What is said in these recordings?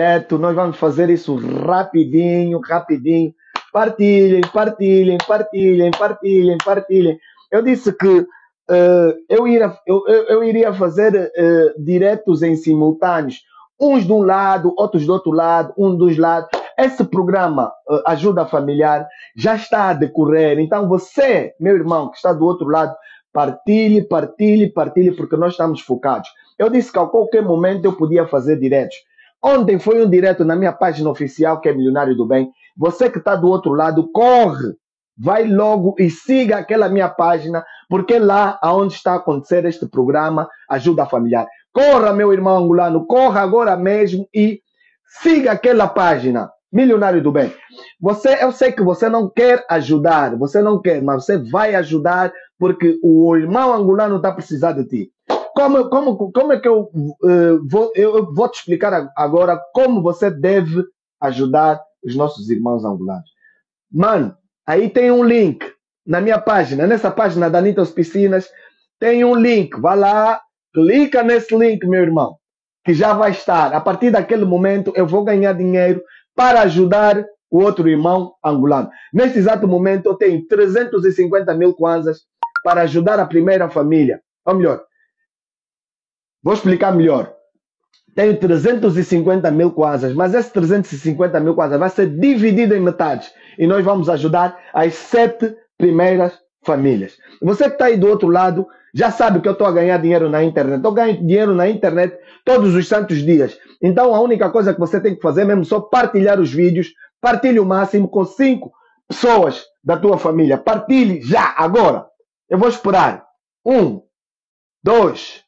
direto, nós vamos fazer isso rapidinho, rapidinho. Partilhem, partilhem, partilhem, partilhem, partilhem. Eu disse que uh, eu, iria, eu, eu, iria fazer uh, diretos em simultâneos, uns de um lado, outros do outro lado, um dos lados. Esse programa uh, Ajuda Familiar já está a decorrer. Então você, meu irmão, que está do outro lado, partilhe, partilhe, partilhe, porque nós estamos focados. Eu disse que a qualquer momento eu podia fazer diretos. Ontem foi um direto na minha página oficial, que é Milionário do Bem. Você que está do outro lado, corre, vai logo e siga aquela minha página, porque lá aonde está a acontecer este programa Ajuda Familiar. Corra, meu irmão angolano, corra agora mesmo e siga aquela página. Milionário do bem. Você, eu sei que você não quer ajudar, você não quer, mas você vai ajudar porque o irmão angolano está precisando de ti. Como, como, como é que eu, uh, vou, eu vou te explicar agora como você deve ajudar os nossos irmãos angolanos. Mano, aí tem um link na minha página, nessa página da Anitta Piscinas, tem um link. Vá lá, clica nesse link, meu irmão, que já vai estar. A partir daquele momento, eu vou ganhar dinheiro para ajudar o outro irmão angolano. Nesse exato momento, eu tenho 350 mil kwanzas para ajudar a primeira família. Ou melhor, vou explicar melhor. Tenho 350 mil kwanzas, mas esses 350 mil kwanzas vai ser dividido em metades. E nós vamos ajudar as sete primeiras famílias. Você que está aí do outro lado, já sabe que eu estou a ganhar dinheiro na internet. Eu ganho dinheiro na internet todos os santos dias. Então a única coisa que você tem que fazer é mesmo só partilhar os vídeos. Partilhe o máximo com cinco pessoas da tua família. Partilhe já, agora. Eu vou esperar. Um, dois,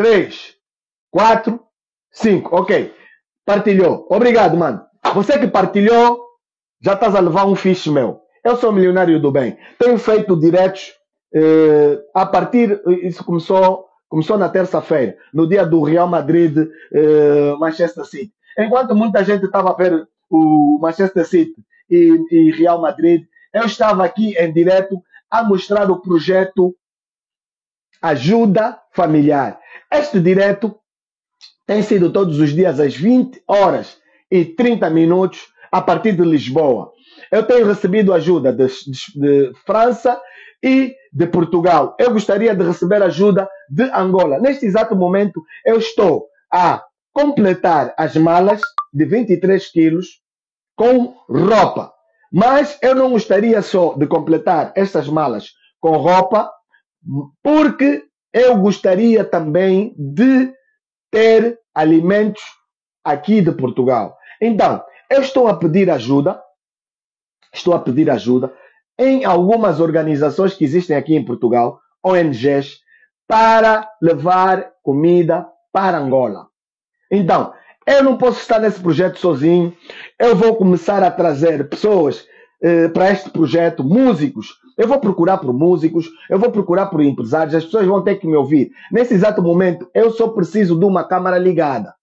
três, quatro, cinco. Ok. Partilhou. Obrigado, mano. Você que partilhou, já estás a levar um fixe meu. Eu sou milionário do bem. Tenho feito diretos eh, a partir. Isso começou, começou na terça-feira, no dia do Real Madrid eh, Manchester City. Enquanto muita gente estava a ver o Manchester City e, e Real Madrid, eu estava aqui em direto a mostrar o projeto Ajuda Familiar. Este direto tem sido todos os dias às 20 horas e 30 minutos a partir de Lisboa. Eu tenho recebido ajuda de, de, de França e de Portugal. Eu gostaria de receber ajuda de Angola. Neste exato momento, eu estou a completar as malas de 23 quilos com roupa. Mas eu não gostaria só de completar estas malas com roupa, porque eu gostaria também de ter alimentos aqui de Portugal. Então, eu estou a pedir ajuda estou a pedir ajuda em algumas organizações que existem aqui em Portugal, ONGs, para levar comida para Angola. Então, eu não posso estar nesse projeto sozinho. Eu vou começar a trazer pessoas eh, para este projeto, músicos. Eu vou procurar por músicos, eu vou procurar por empresários. As pessoas vão ter que me ouvir. Nesse exato momento, eu só preciso de uma câmara ligada.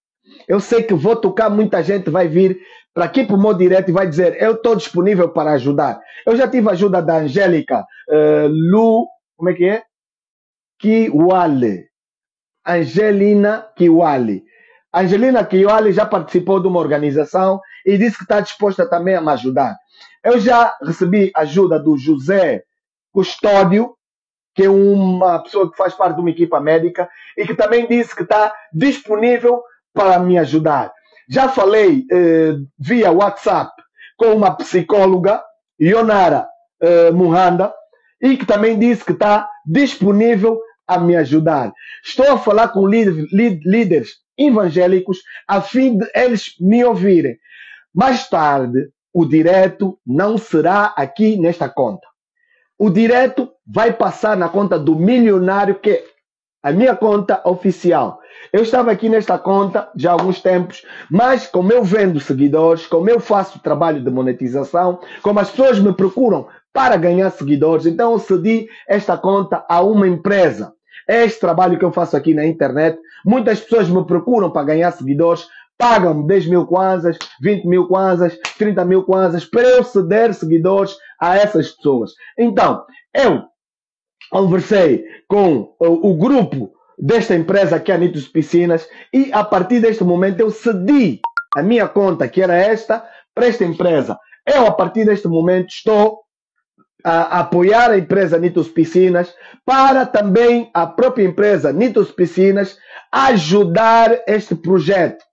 Eu sei que vou tocar, muita gente vai vir para aqui para o meu direto e vai dizer: Eu estou disponível para ajudar. Eu já tive ajuda da Angélica uh, Lu, como é que é? Kiwale. Angelina Kiwale. Angelina Kiwale já participou de uma organização e disse que está disposta também a me ajudar. Eu já recebi ajuda do José Custódio, que é uma pessoa que faz parte de uma equipa médica e que também disse que está disponível para me ajudar. Já falei eh, via WhatsApp com uma psicóloga, Ionara eh, Muhanda, e que também disse que está disponível a me ajudar. Estou a falar com líderes evangélicos a fim de eles me ouvirem. Mais tarde, o direto não será aqui nesta conta. O direto vai passar na conta do milionário, que é a minha conta oficial. Eu estava aqui nesta conta já há alguns tempos, mas como eu vendo seguidores, como eu faço trabalho de monetização, como as pessoas me procuram para ganhar seguidores, então eu cedi esta conta a uma empresa. Este trabalho que eu faço aqui na internet. Muitas pessoas me procuram para ganhar seguidores, pagam 10 mil kwanzas, 20 mil kwanzas, 30 mil kwanzas para eu ceder seguidores a essas pessoas. Então, eu conversei com o, o grupo desta empresa que é a Nitos Piscinas e a partir deste momento eu cedi a minha conta, que era esta, para esta empresa. Eu, a partir deste momento, estou a apoiar a empresa Nitos Piscinas para também a própria empresa Nitos Piscinas ajudar este projeto.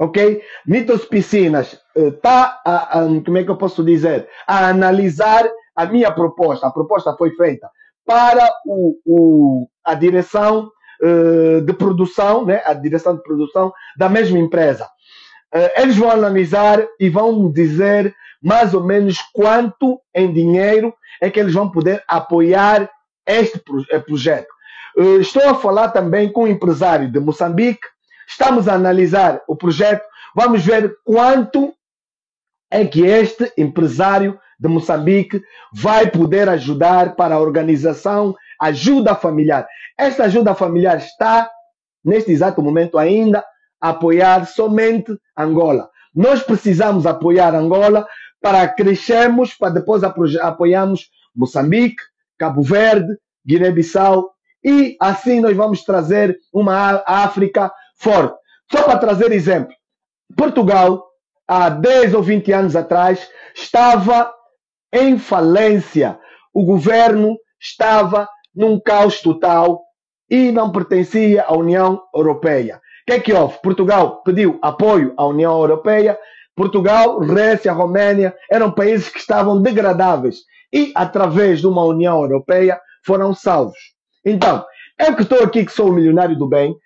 Ok? Nitos Piscinas está, uh, como é que eu posso dizer, a analisar a minha proposta. A proposta foi feita para o, o a direção uh, de produção, né? a direção de produção da mesma empresa. Uh, eles vão analisar e vão dizer mais ou menos quanto em dinheiro é que eles vão poder apoiar este eh, projeto. Estou a falar também com um empresário de Moçambique, estamos a analisar o projeto, vamos ver quanto é que este empresário de Moçambique vai poder ajudar para a organização ajuda familiar. Esta ajuda familiar está, neste exato momento ainda, a apoiar somente Angola. Nós precisamos apoiar Angola para crescermos, para depois apoiarmos Moçambique, Cabo Verde, Guiné-Bissau e assim nós vamos trazer uma África forte. Só para trazer exemplo, Portugal, há 10 ou 20 anos atrás, estava em falência. O governo estava num caos total e não pertencia à União Europeia. O que é que houve? Portugal pediu apoio à União Europeia Portugal, Grécia, Roménia eram países que estavam degradáveis e, através de uma União Europeia, foram salvos. Então, eu que estou aqui, que sou o milionário do bem,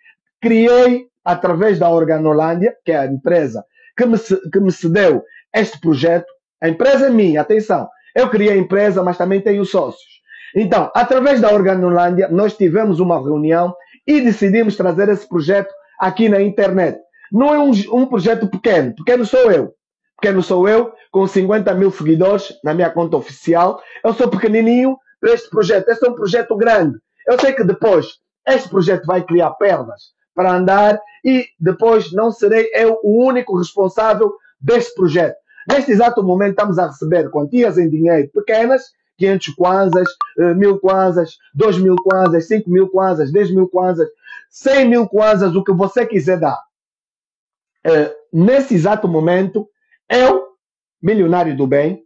criei, através da Organolândia, que é a empresa que me, que me cedeu este projeto. A empresa é minha, atenção. Eu criei a empresa, mas também tenho sócios. Então, através da Organolândia, nós tivemos uma reunião e decidimos trazer esse projeto aqui na internet. Não é um, um projeto pequeno. Pequeno sou eu. Pequeno sou eu, com 50 mil seguidores na minha conta oficial. Eu sou pequenininho para este projeto. Este é um projeto grande. Eu sei que depois este projeto vai criar pernas para andar e depois não serei eu o único responsável deste projeto. Neste exato momento estamos a receber quantias em dinheiro pequenas, 500 kwanzas, 1000 kwanzas, 2000 kwanzas, 5 mil kwanzas, 10 mil kwanzas, 100 mil kwanzas, o que você quiser dar. Eh, nesse exato momento, eu, milionário do bem,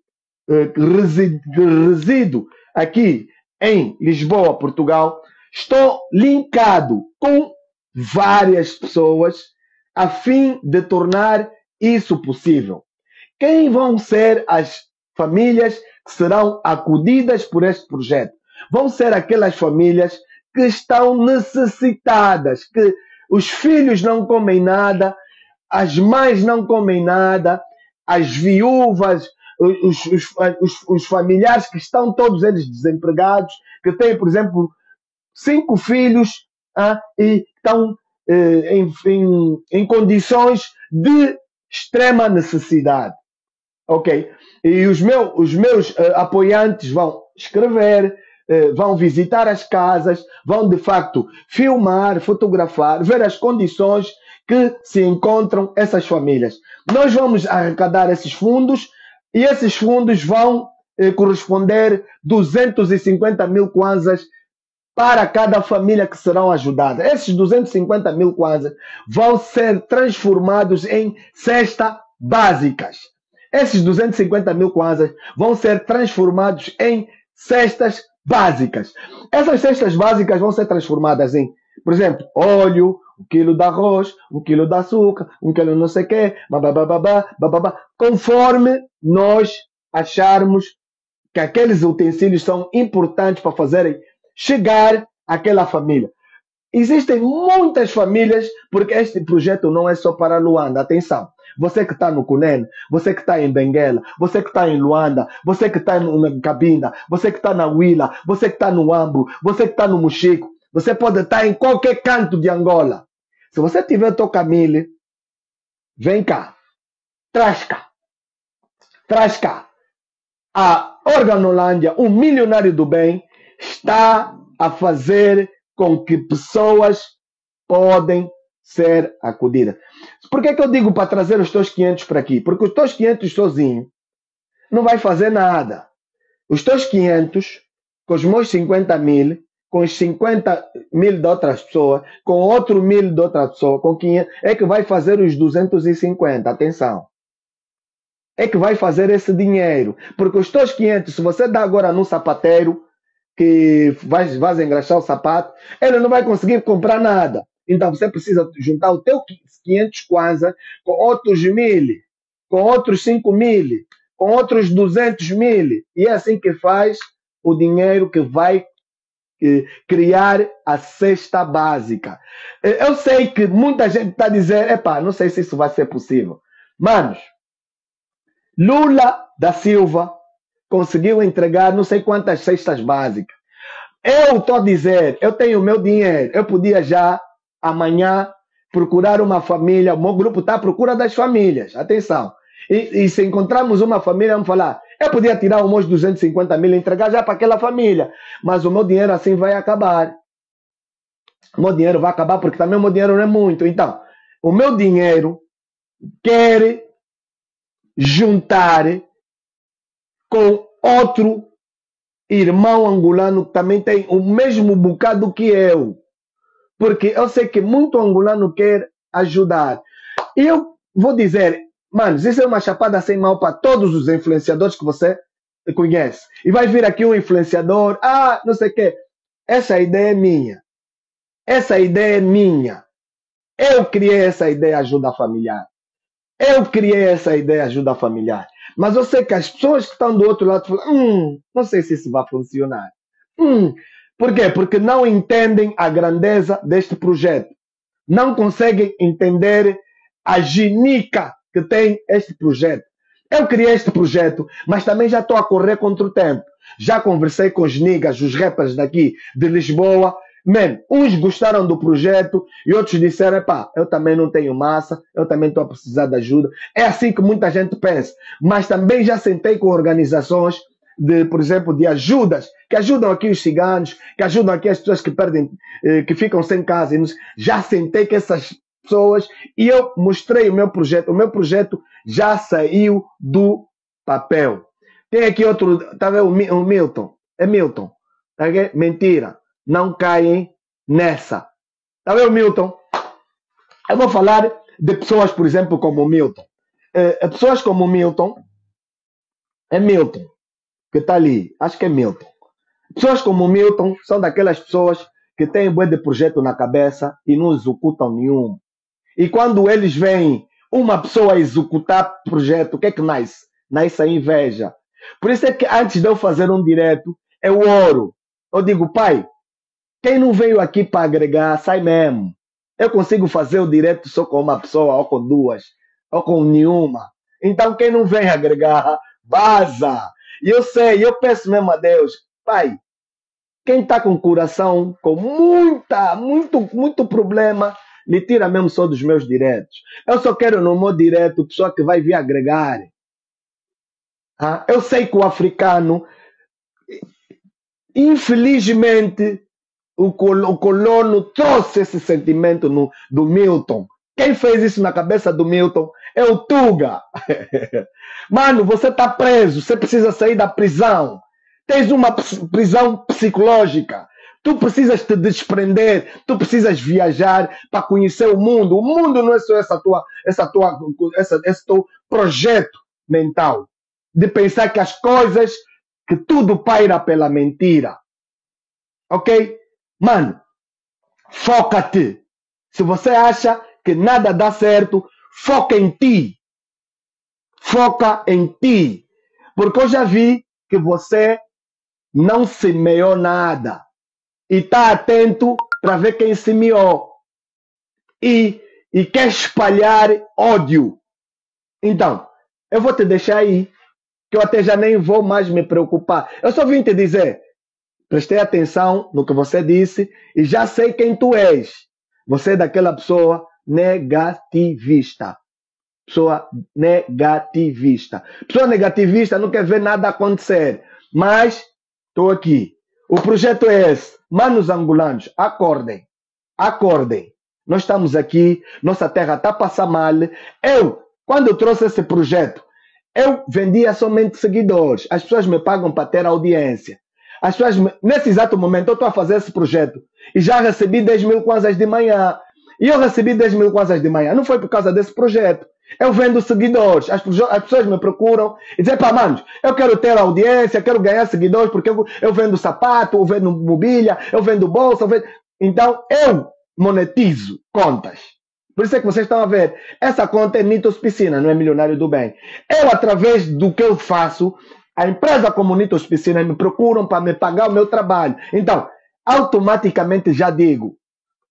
resido, resido aqui em Lisboa, Portugal, estou linkado com várias pessoas a fim de tornar isso possível. Quem vão ser as famílias que serão acudidas por este projeto? Vão ser aquelas famílias que estão necessitadas, que os filhos não comem nada, as mães não comem nada, as viúvas, os, os, os, os familiares que estão todos eles desempregados, que têm, por exemplo, cinco filhos ah, e estão eh, em, em, em condições de extrema necessidade. Ok? E os, meu, os meus uh, apoiantes vão escrever, uh, vão visitar as casas, vão de facto filmar, fotografar, ver as condições que se encontram essas famílias. Nós vamos arrecadar esses fundos e esses fundos vão eh, corresponder 250 mil kwanzas para cada família que serão ajudadas. Esses 250 mil kwanzas vão ser transformados em cesta básicas. Esses 250 mil kwanzas vão ser transformados em cestas básicas. Essas cestas básicas vão ser transformadas em, por exemplo, óleo, um quilo de arroz, um quilo de açúcar, um quilo não sei o quê, bababá, bababá, conforme nós acharmos que aqueles utensílios são importantes para fazerem chegar àquela família. Existem muitas famílias, porque este projeto não é só para Luanda. Atenção, você que está no Cunene, você que está em Benguela, você que está em Luanda, você que está na Cabinda, você que está na Huila, você que está no Ambo, você que está no Muxico, você pode estar em qualquer canto de Angola. Se você tiver Tocamile, vem cá. Traz cá. Traz cá. A Organolândia, um milionário do bem, está a fazer com que pessoas podem ser acudidas. Por que, que eu digo para trazer os teus 500 para aqui? Porque os teus 500 sozinho não vai fazer nada. Os teus 500, com os meus 50 mil, com os 50 mil de outras pessoas, com outro mil de outra pessoa, com 500, é que vai fazer os 250. Atenção. É que vai fazer esse dinheiro. Porque os teus 500, se você dá agora num sapateiro, que vai, vai engraxar o sapato, ele não vai conseguir comprar nada. Então você precisa juntar o teu 500 kwanza com outros mil, com outros 5 mil, com outros 200 mil. E é assim que faz o dinheiro que vai eh, criar a cesta básica. Eh, eu sei que muita gente está dizendo, epá, não sei se isso vai ser possível. Manos, Lula da Silva conseguiu entregar não sei quantas cestas básicas. Eu estou a dizer, eu tenho meu dinheiro, eu podia já amanhã procurar uma família, o meu grupo está à procura das famílias, atenção. E, e, se encontrarmos uma família, vamos falar, eu podia tirar uns 250 mil e entregar já para aquela família, mas o meu dinheiro assim vai acabar. O meu dinheiro vai acabar porque também o meu dinheiro não é muito. Então, o meu dinheiro quer juntar com outro irmão angolano que também tem o mesmo bocado que eu. Porque eu sei que muito angolano quer ajudar. Eu vou dizer, mano, isso é uma chapada sem mal para todos os influenciadores que você conhece. E vai vir aqui um influenciador, ah, não sei o quê. Essa ideia é minha. Essa ideia é minha. Eu criei essa ideia ajuda familiar. Eu criei essa ideia ajuda familiar. Mas eu sei que as pessoas que estão do outro lado falam, hum, não sei se isso vai funcionar. Hum, por quê? Porque não entendem a grandeza deste projeto. Não conseguem entender a ginica que tem este projeto. Eu criei este projeto, mas também já estou a correr contra o tempo. Já conversei com os niggas, os rappers daqui de Lisboa. Man, uns gostaram do projeto e outros disseram: pá, eu também não tenho massa, eu também estou a precisar de ajuda. É assim que muita gente pensa. Mas também já sentei com organizações de, por exemplo, de ajudas, que ajudam aqui os ciganos, que ajudam aqui as pessoas que perdem, eh, que ficam sem casa. Já sentei com essas pessoas e eu mostrei o meu projeto. O meu projeto já saiu do papel. Tem aqui outro, tá vendo o Milton? É Milton. Tá? Mentira. Não caem nessa. Tá vendo, Milton? Eu vou falar de pessoas, por exemplo, como o Milton. É, pessoas como o Milton, é Milton que está ali, acho que é Milton. Pessoas como o Milton são daquelas pessoas que têm um de projeto na cabeça e não executam nenhum. E quando eles veem uma pessoa executar projeto, o que é que nasce? Nasce a inveja. Por isso é que antes de eu fazer um direto, eu oro. Eu digo, pai, quem não veio aqui para agregar, sai mesmo. Eu consigo fazer o direto só com uma pessoa, ou com duas, ou com nenhuma. Então, quem não vem agregar, vaza. E eu sei, eu peço mesmo a Deus, Pai, quem está com o coração com muita, muito, muito problema, me tira mesmo só dos meus diretos. Eu só quero no meu direto pessoa que vai vir agregar. Ah, eu sei que o africano, infelizmente, o, col o colono trouxe esse sentimento no, do Milton. Quem fez isso na cabeça do Milton é o Tuga. Mano, você está preso, você precisa sair da prisão. Tens uma prisão psicológica. Tu precisas te desprender, tu precisas viajar para conhecer o mundo. O mundo não é só essa tua, essa tua, essa, esse teu projeto mental de pensar que as coisas, que tudo paira pela mentira. Ok? Mano, foca-te. Se você acha que nada dá certo, foca em ti. Foca em ti. Porque eu já vi que você não semeou nada. E está atento para ver quem semeou. E, e quer espalhar ódio. Então, eu vou te deixar aí. Que eu até já nem vou mais me preocupar. Eu só vim te dizer. Prestei atenção no que você disse e já sei quem tu és. Você é daquela pessoa negativista. Pessoa negativista. Pessoa negativista não quer ver nada acontecer. Mas estou aqui. O projeto é esse. Manos angolanos, acordem. Acordem. Nós estamos aqui, nossa terra está a passar mal. Eu, quando eu trouxe esse projeto, eu vendia somente seguidores. As pessoas me pagam para ter audiência. As nesse exato momento, eu estou a fazer esse projeto e já recebi 10 mil kwanzas de manhã. E eu recebi 10 mil kwanzas de manhã. Não foi por causa desse projeto. Eu vendo seguidores. As, as pessoas me procuram e dizem, pá, mano, eu quero ter audiência, quero ganhar seguidores porque eu, eu vendo sapato, eu vendo mobília, eu vendo bolsa. Eu vendo... Então, eu monetizo contas. Por isso é que vocês estão a ver. Essa conta é Nitos Piscina, não é Milionário do Bem. Eu, através do que eu faço, a empresa como Nitos Piscina me procuram para me pagar o meu trabalho. Então, automaticamente já digo,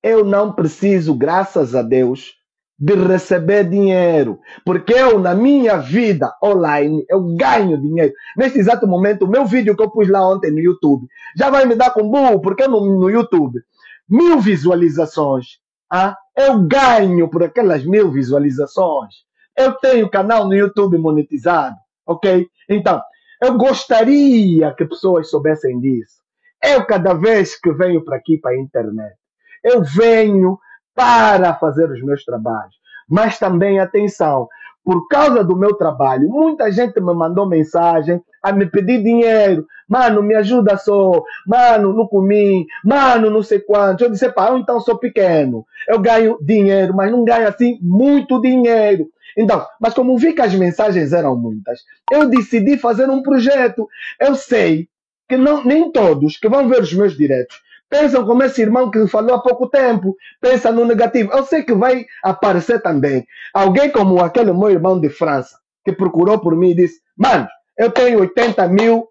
eu não preciso, graças a Deus, de receber dinheiro. Porque eu, na minha vida online, eu ganho dinheiro. Neste exato momento, o meu vídeo que eu pus lá ontem no YouTube já vai me dar com burro, porque no, no YouTube, mil visualizações. Ah, eu ganho por aquelas mil visualizações. Eu tenho canal no YouTube monetizado, ok? Então, eu gostaria que pessoas soubessem disso. Eu, cada vez que venho para aqui, para a internet, eu venho para fazer os meus trabalhos. Mas também, atenção, por causa do meu trabalho, muita gente me mandou mensagem a me pedir dinheiro. Mano, me ajuda só. Mano, não comi. Mano, não sei quanto. Eu disse, pá, eu então sou pequeno. Eu ganho dinheiro, mas não ganho assim muito dinheiro. Então, mas como vi que as mensagens eram muitas, eu decidi fazer um projeto. Eu sei que não, nem todos que vão ver os meus diretos pensam como esse irmão que falou há pouco tempo, pensa no negativo. Eu sei que vai aparecer também alguém como aquele meu irmão de França, que procurou por mim e disse: Mano, eu tenho 80 mil,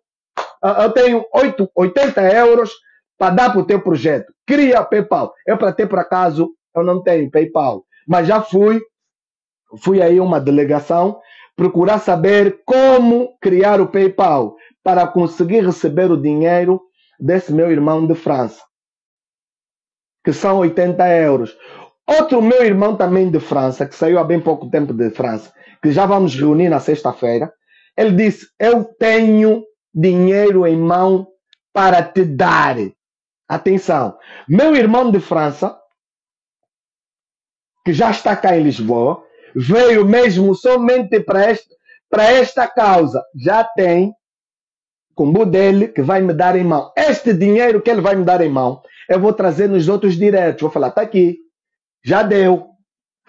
ah, eu tenho 8, 80 euros para dar para o teu projeto. Cria PayPal. Eu, para ter por acaso, eu não tenho PayPal, mas já fui fui aí uma delegação procurar saber como criar o PayPal para conseguir receber o dinheiro desse meu irmão de França, que são 80 euros. Outro meu irmão também de França, que saiu há bem pouco tempo de França, que já vamos reunir na sexta-feira, ele disse: Eu tenho dinheiro em mão para te dar. Atenção, meu irmão de França, que já está cá em Lisboa, veio mesmo somente para esta, para esta causa. Já tem combo dele que vai me dar em mão. Este dinheiro que ele vai me dar em mão, eu vou trazer nos outros diretos. Vou falar, tá aqui. Já deu.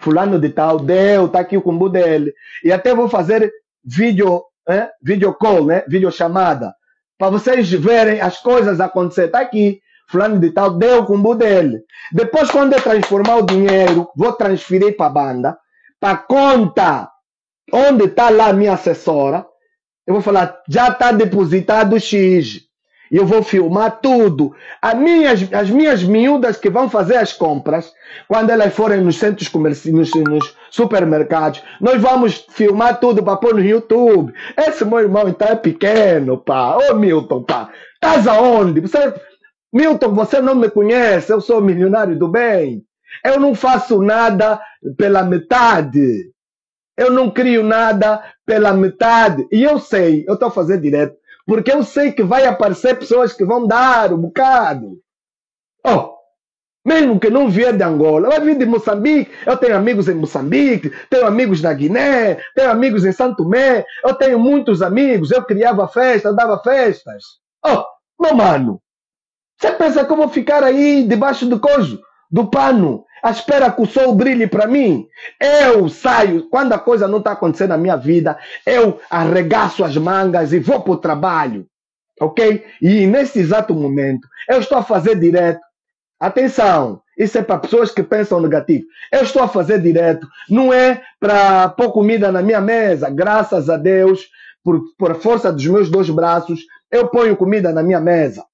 Fulano de tal, deu, tá aqui o combo dele. E até vou fazer vídeo, né? vídeo call, né? Vídeo chamada. Para vocês verem as coisas acontecer. Tá aqui. Fulano de tal, deu o combo dele. Depois, quando eu transformar o dinheiro, vou transferir para a banda para conta onde está lá a minha assessora, eu vou falar, já está depositado X. E eu vou filmar tudo. As minhas, as minhas miúdas que vão fazer as compras, quando elas forem nos centros comerciais, nos, supermercados, nós vamos filmar tudo para pôr no YouTube. Esse meu irmão então é pequeno, pá. Ô Milton, pá. Estás aonde? Você, Milton, você não me conhece, eu sou milionário do bem. Eu não faço nada pela metade. Eu não crio nada pela metade. E eu sei, eu estou a fazer direto, porque eu sei que vai aparecer pessoas que vão dar um bocado. Oh, mesmo que não vier de Angola, vai vir de Moçambique. Eu tenho amigos em Moçambique, tenho amigos na Guiné, tenho amigos em Santo Tomé, eu tenho muitos amigos, eu criava festas, dava festas. Oh, meu mano, você pensa que eu vou ficar aí debaixo do cojo, do pano, à espera que o sol brilhe para mim. Eu saio, quando a coisa não está acontecendo na minha vida, eu arregaço as mangas e vou para o trabalho. Ok? E nesse exato momento, eu estou a fazer direto. Atenção, isso é para pessoas que pensam negativo. Eu estou a fazer direto, não é para pôr comida na minha mesa. Graças a Deus, por, por força dos meus dois braços, eu ponho comida na minha mesa.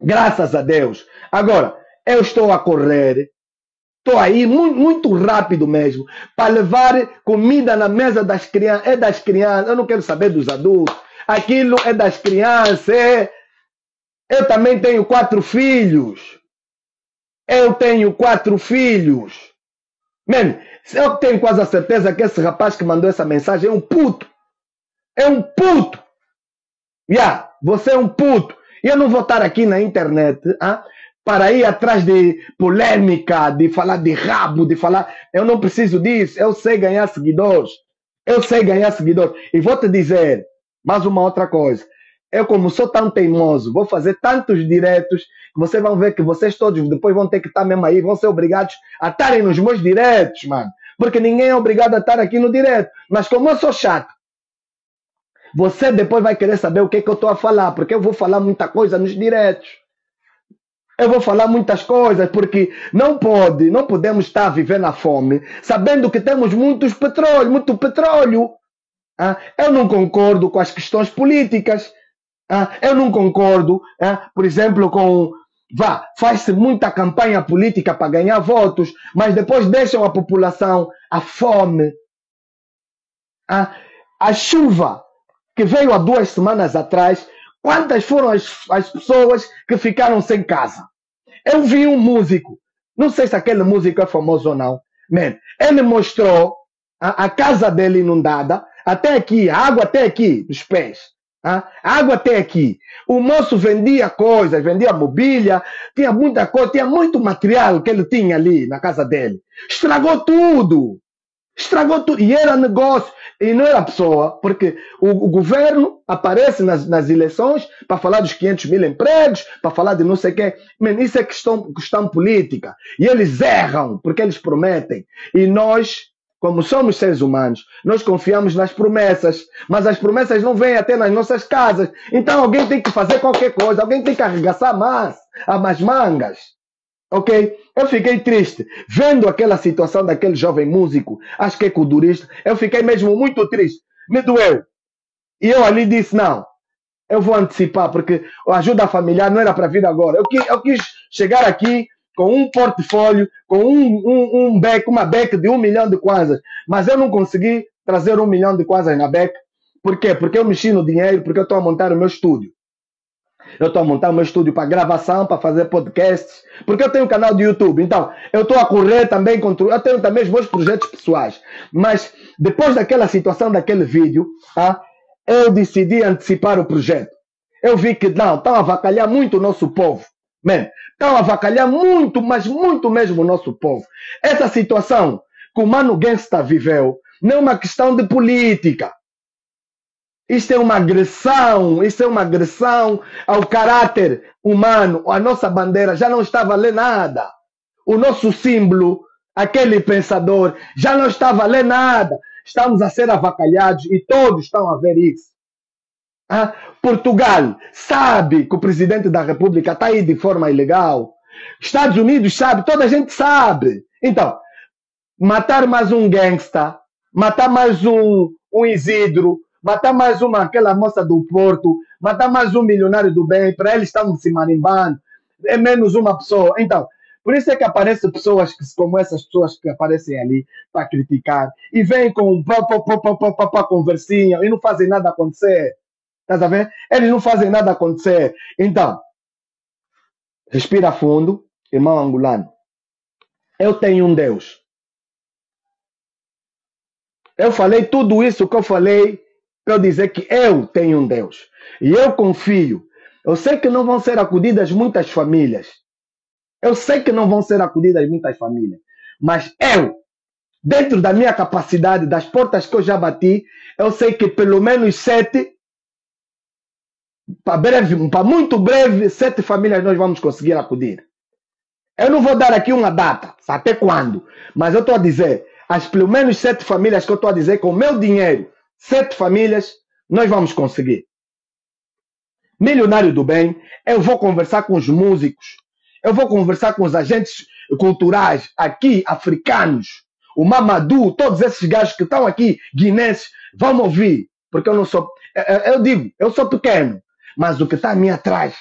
Graças a Deus. Agora, eu estou a correr Estou aí muito, muito rápido mesmo para levar comida na mesa das crianças. É das crianças, eu não quero saber dos adultos. Aquilo é das crianças. É... Eu também tenho quatro filhos. Eu tenho quatro filhos. Man, eu tenho quase a certeza que esse rapaz que mandou essa mensagem é um puto. É um puto. Yeah, você é um puto. E eu não vou estar aqui na internet ah, para ir atrás de polêmica, de falar de rabo, de falar. Eu não preciso disso. Eu sei ganhar seguidores. Eu sei ganhar seguidores. E vou te dizer mais uma outra coisa. eu como sou tão teimoso, vou fazer tantos diretos que vocês vão ver que vocês todos depois vão ter que estar mesmo aí, vão ser obrigados a estarem nos meus diretos, mano. Porque ninguém é obrigado a estar aqui no direto. Mas como eu sou chato, você depois vai querer saber o que, é que eu estou a falar, porque eu vou falar muita coisa nos diretos. Eu vou falar muitas coisas, porque não pode, não podemos estar a viver na fome, sabendo que temos muitos petróleo, muito petróleo. Ah, eu não concordo com as questões políticas. Ah, eu não concordo, ah, por exemplo, com. Vá, faz-se muita campanha política para ganhar votos, mas depois deixam a população à fome. Ah, a chuva que veio há duas semanas atrás, quantas foram as, as pessoas que ficaram sem casa? Eu vi um músico, não sei se aquele músico é famoso ou não, man, ele mostrou a, a casa dele inundada, até aqui, água até aqui, nos pés. A água até aqui. O moço vendia coisas, vendia mobília, tinha muita coisa, tinha muito material que ele tinha ali na casa dele. Estragou tudo. Estragou tudo. E era negócio. E não era pessoa, porque o, o governo aparece nas, nas eleições para falar dos 500 mil empregos, para falar de não sei o quê. Man, isso é questão, questão política. E eles erram, porque eles prometem. E nós como somos seres humanos, nós confiamos nas promessas, mas as promessas não vêm até nas nossas casas. Então alguém tem que fazer qualquer coisa, alguém tem que arregaçar mais, as mangas. Ok? Eu fiquei triste vendo aquela situação daquele jovem músico, acho que é culturista. Eu fiquei mesmo muito triste, me doeu. E eu ali disse: não, eu vou antecipar, porque a ajuda familiar não era para vir agora. Eu quis, eu quis chegar aqui com um portfólio, com um, um, um beck, uma beck de um milhão de kwanzas. Mas eu não consegui trazer um milhão de kwanzas na beck. Por quê? Porque eu mexi no dinheiro, porque eu estou a montar o meu estúdio. Eu estou a montar meu estúdio para gravação, para fazer podcasts, porque eu tenho um canal de YouTube. Então, eu estou a correr também contra. Eu tenho também os meus projetos pessoais. Mas, depois daquela situação, daquele vídeo, tá, eu decidi antecipar o projeto. Eu vi que, não, estão a avacalhar muito o nosso povo. Estão a avacalhar muito, mas muito mesmo o nosso povo. Essa situação que o Mano Gangsta viveu não é uma questão de política. Isto é uma agressão, isto é uma agressão ao caráter humano. A nossa bandeira já não está a valer nada. O nosso símbolo, aquele pensador, já não está a valer nada. Estamos a ser avacalhados e todos estão a ver isso. Ah, Portugal sabe que o presidente da República está aí de forma ilegal. Estados Unidos sabe, toda a gente sabe. Então, matar mais um gangsta, matar mais um, um Isidro, matar mais uma aquela moça do Porto, matar mais um milionário do bem, para eles estão se marimbando, é menos uma pessoa. Então, por isso é que aparecem pessoas que, como essas pessoas que aparecem ali para criticar e vêm com pá, pá, pá, pá, pá, pá, conversinha e não fazem nada acontecer. Estás a ver? Eles não fazem nada acontecer. Então, respira fundo, irmão angolano. Eu tenho um Deus. Eu falei tudo isso que eu falei para eu dizer que eu tenho um Deus. E eu confio. Eu sei que não vão ser acudidas muitas famílias. Eu sei que não vão ser acudidas muitas famílias. Mas eu, dentro da minha capacidade, das portas que eu já bati, eu sei que pelo menos sete para breve, para muito breve, sete famílias nós vamos conseguir acudir. Eu não vou dar aqui uma data, até quando, mas eu estou a dizer, as pelo menos sete famílias que eu estou a dizer, com o meu dinheiro, sete famílias, nós vamos conseguir. Milionário do bem, eu vou conversar com os músicos, eu vou conversar com os agentes culturais aqui, africanos, o Mamadou, todos esses gajos que estão aqui, guinenses, vão ouvir, porque eu não sou, eu digo, eu sou pequeno, mas o que está a mim atrás,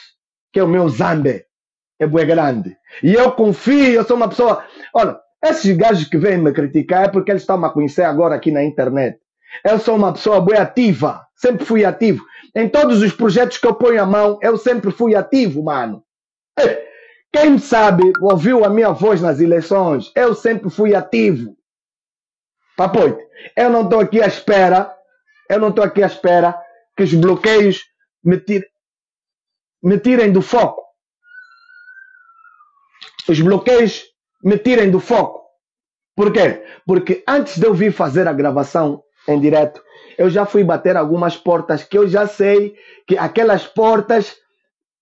que é o meu Zambe, é bué grande. E eu confio, eu sou uma pessoa. Olha, esses gajos que vêm me criticar é porque eles estão me a conhecer agora aqui na internet. Eu sou uma pessoa bué ativa, sempre fui ativo. Em todos os projetos que eu ponho a mão, eu sempre fui ativo, mano. Quem sabe, ouviu a minha voz nas eleições, eu sempre fui ativo. Papoite, eu não estou aqui à espera, eu não estou aqui à espera que os bloqueios me, tir, me tirem do foco. Os bloqueios me tirem do foco. Por quê? Porque antes de eu vir fazer a gravação em direto, eu já fui bater algumas portas que eu já sei que aquelas portas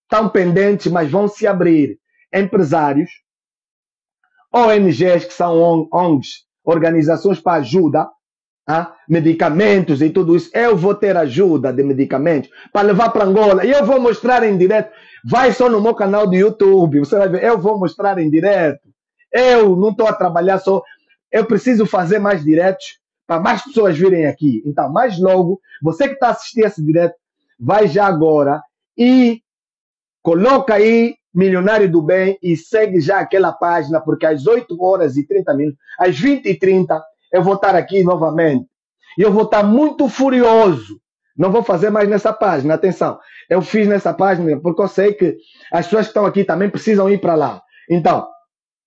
estão pendentes, mas vão se abrir. Empresários, ONGs, que são ONGs, organizações para ajuda, ah, medicamentos e tudo isso. Eu vou ter ajuda de medicamentos para levar para Angola. E eu vou mostrar em direto. Vai só no meu canal do YouTube. Você vai ver. Eu vou mostrar em direto. Eu não estou a trabalhar só. Eu preciso fazer mais diretos para mais pessoas virem aqui. Então, mais logo, você que está assistindo esse direto, vai já agora e coloca aí Milionário do Bem e segue já aquela página, porque às 8 horas e 30 minutos, às 20 e 30, eu vou estar aqui novamente. E eu vou estar muito furioso. Não vou fazer mais nessa página. Atenção, eu fiz nessa página porque eu sei que as pessoas que estão aqui também precisam ir para lá. Então,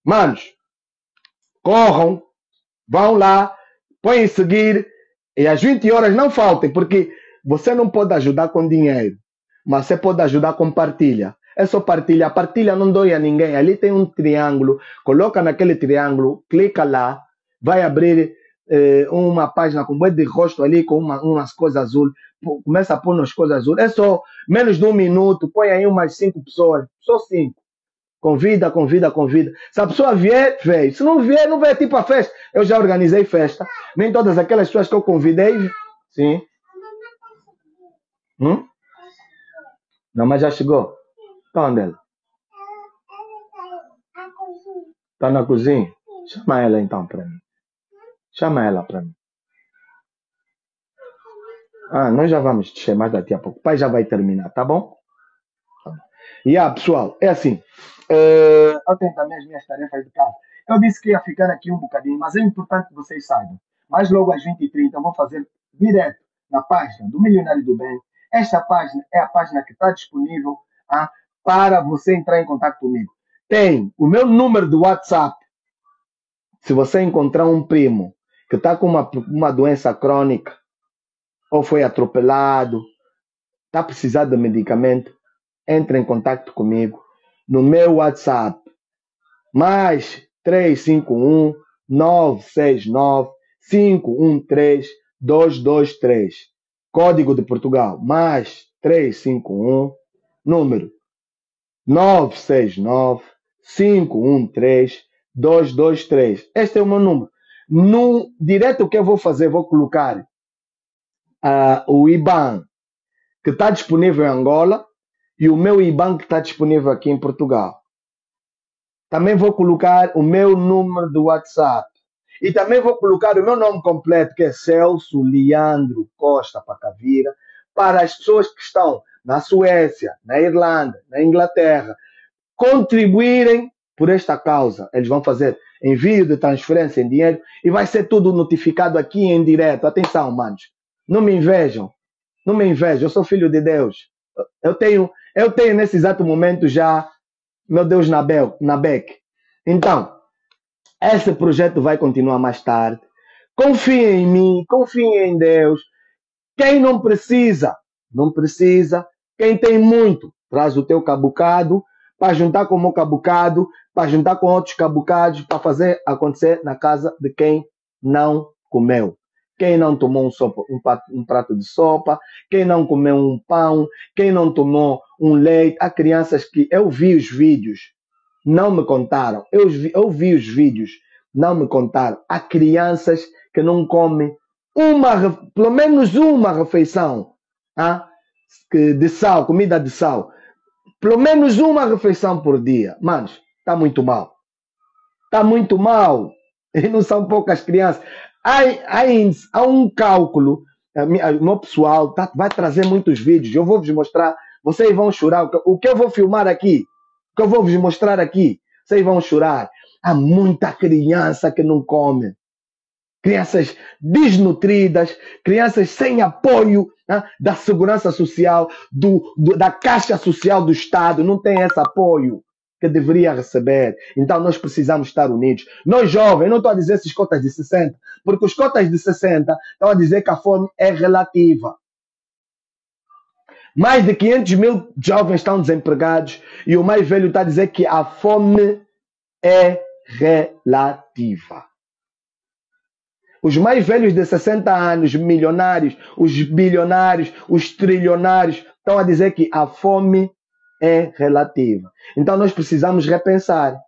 manos, corram, vão lá, põem seguir e às 20 horas não faltem, porque você não pode ajudar com dinheiro, mas você pode ajudar com partilha. É só partilha. Partilha não dói a ninguém. Ali tem um triângulo. Coloca naquele triângulo, clica lá, vai abrir eh, uma página com um de rosto ali, com uma, umas coisas azul. Começa a pôr nas coisas azul. É só menos de um minuto. Põe aí umas cinco pessoas. Só cinco. Convida, convida, convida. Se a pessoa vier, vem. Se não vier, não vem tipo a festa. Eu já organizei festa. Nem todas aquelas pessoas que eu convidei. Sim. Hum? Não, mas já chegou. Tá onde ela? Tá na cozinha? Chama ela então para mim. Chama ela para mim. Ah, nós já vamos descer mais daqui a pouco. O pai já vai terminar, tá bom? E ah, pessoal, é assim. Uh, eu tenho também as minhas tarefas de casa. Eu disse que ia ficar aqui um bocadinho, mas é importante que vocês saibam. Mas logo às 20h30 eu vou fazer direto na página do Milionário do Bem. Esta página é a página que está disponível ah, para você entrar em contato comigo. Tem o meu número do WhatsApp. Se você encontrar um primo que está com uma, uma doença crônica, ou foi atropelado, está precisando de medicamento, entre em contato comigo no meu WhatsApp. Mais 351 969 513 223. Código de Portugal. Mais 351 número 969 513 223. Este é o meu número. No direto que eu vou fazer, vou colocar uh, o IBAN que está disponível em Angola e o meu IBAN que está disponível aqui em Portugal. Também vou colocar o meu número do WhatsApp. E também vou colocar o meu nome completo, que é Celso Leandro Costa Pacavira, para as pessoas que estão na Suécia, na Irlanda, na Inglaterra, contribuírem por esta causa. Eles vão fazer envio de transferência em dinheiro e vai ser tudo notificado aqui em direto. Atenção, manos. Não me invejam. Não me invejam. Eu sou filho de Deus. Eu tenho, eu tenho nesse exato momento já, meu Deus, na, Bel, na Beck. Então, esse projeto vai continuar mais tarde. Confiem em mim, confiem em Deus. Quem não precisa, não precisa. Quem tem muito, traz o teu cabucado para juntar com o meu cabucado, para juntar com outros cabucados, para fazer acontecer na casa de quem não comeu. Quem não tomou um, sopa, um, prato, um prato de sopa, quem não comeu um pão, quem não tomou um leite. Há crianças que eu vi os vídeos, não me contaram. Eu vi, eu vi os vídeos, não me contaram. Há crianças que não comem uma, pelo menos uma refeição. Ah? de sal, comida de sal, pelo menos uma refeição por dia. Manos, está muito mal. Está muito mal. E não são poucas crianças. Há, há, há um cálculo. O meu pessoal tá, vai trazer muitos vídeos. Eu vou vos mostrar. Vocês vão chorar. O que eu vou filmar aqui, o que eu vou vos mostrar aqui, vocês vão chorar. Há muita criança que não come crianças desnutridas, crianças sem apoio né, da segurança social, do, do, da caixa social do Estado, não tem esse apoio que deveria receber. Então nós precisamos estar unidos. Nós jovens, não estou a dizer esses cotas de 60, porque os cotas de 60 estão a dizer que a fome é relativa. Mais de 500 mil jovens estão desempregados e o mais velho está a dizer que a fome é relativa. Os mais velhos de 60 anos, milionários, os bilionários, os trilionários, estão a dizer que a fome é relativa. Então nós precisamos repensar.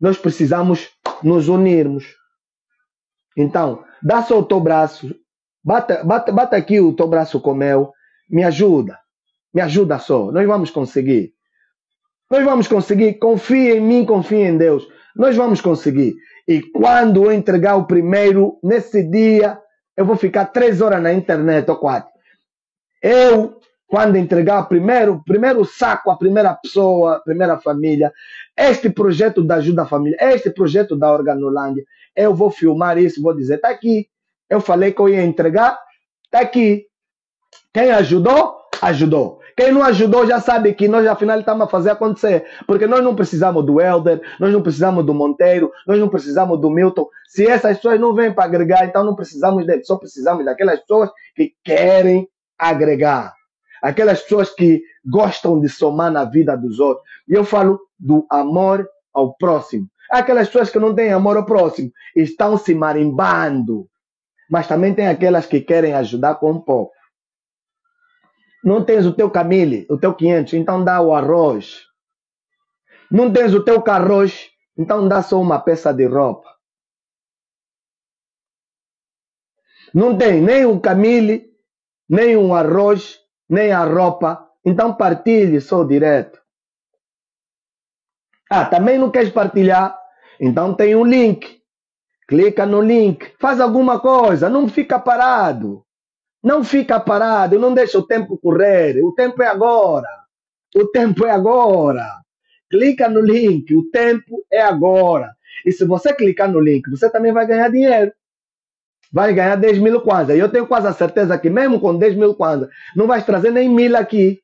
Nós precisamos nos unirmos. Então, dá só o teu braço, bata, bata, bata aqui o teu braço com o meu, me ajuda, me ajuda só, nós vamos conseguir. Nós vamos conseguir, confia em mim, confia em Deus. Nós vamos conseguir. E quando eu entregar o primeiro, nesse dia, eu vou ficar três horas na internet ou quatro. Eu, quando entregar o primeiro, primeiro saco, a primeira pessoa, a primeira família, este projeto da ajuda à família, este projeto da Organolândia, eu vou filmar isso, vou dizer, tá aqui. Eu falei que eu ia entregar, tá aqui. Quem ajudou, ajudou. Quem não ajudou já sabe que nós afinal estamos a fazer acontecer. Porque nós não precisamos do Helder, nós não precisamos do Monteiro, nós não precisamos do Milton. Se essas pessoas não vêm para agregar, então não precisamos deles. Só precisamos daquelas pessoas que querem agregar. Aquelas pessoas que gostam de somar na vida dos outros. E eu falo do amor ao próximo. Aquelas pessoas que não têm amor ao próximo estão se marimbando. Mas também tem aquelas que querem ajudar com um pouco. Não tens o teu camile, o teu 500, então dá o arroz. Não tens o teu carroz, então dá só uma peça de roupa. Não tem nem o camile, nem um arroz, nem a roupa, então partilhe só direto. Ah, também não queres partilhar? Então tem um link. Clica no link, faz alguma coisa, não fica parado. Não fica parado, não deixa o tempo correr. O tempo é agora. O tempo é agora. Clica no link, o tempo é agora. E se você clicar no link, você também vai ganhar dinheiro. Vai ganhar 10 mil kwanza. E eu tenho quase a certeza que mesmo com 10 mil kwanza, não vais trazer nem mil aqui.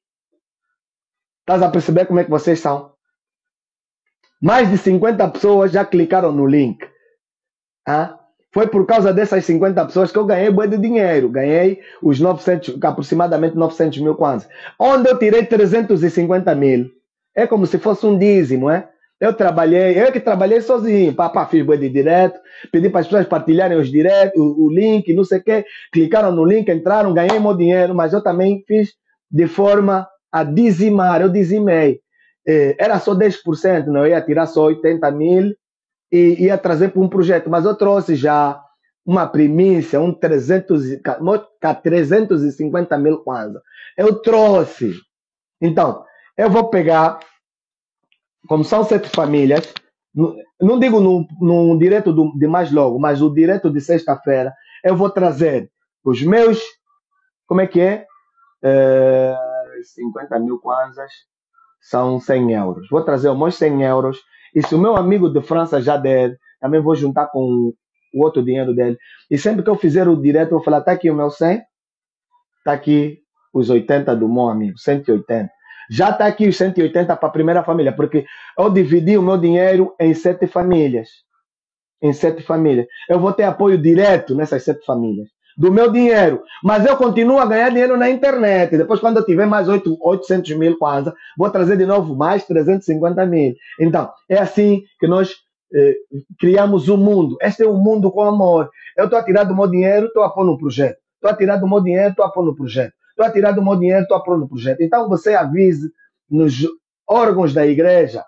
Estás a perceber como é que vocês são? Mais de 50 pessoas já clicaram no link. Ah? Foi por causa dessas 50 pessoas que eu ganhei bué de dinheiro. Ganhei os 900, aproximadamente 900 mil kwanzas. Onde eu tirei 350 mil. É como se fosse um dízimo, é? Eu trabalhei, eu que trabalhei sozinho. Papá, fiz bué de direto. Pedi para as pessoas partilharem os diretos, o, o link, não sei o quê. Clicaram no link, entraram, ganhei meu dinheiro. Mas eu também fiz de forma a dizimar. Eu dizimei. Eh, era só 10%, não? Eu ia tirar só 80 mil e ia trazer para um projeto, mas eu trouxe já uma primícia, um 300, 350 mil kwanza. Eu trouxe. Então, eu vou pegar, como são sete famílias, não digo no, no direto do, de mais logo, mas o direto de sexta-feira, eu vou trazer os meus, como é que é? é 50 mil kwanzas são 100 euros. Vou trazer os meus 100 euros e se o meu amigo de França já der, também vou juntar com o outro dinheiro dele. E sempre que eu fizer o direto, eu vou falar: tá aqui o meu 100, tá aqui os 80 do meu amigo, 180. Já está aqui os 180 para a primeira família, porque eu dividi o meu dinheiro em sete famílias. Em sete famílias. Eu vou ter apoio direto nessas sete famílias do meu dinheiro. Mas eu continuo a ganhar dinheiro na internet. Depois, quando eu tiver mais 8, 800 mil kwanza, vou trazer de novo mais 350 mil. Então, é assim que nós eh, criamos o um mundo. Este é um mundo com amor. Eu estou a tirar do meu dinheiro, estou a pôr no projeto. Estou a tirar do meu dinheiro, estou a pôr no projeto. A tirar do meu dinheiro, estou a pôr no projeto. Então, você avise nos órgãos da igreja,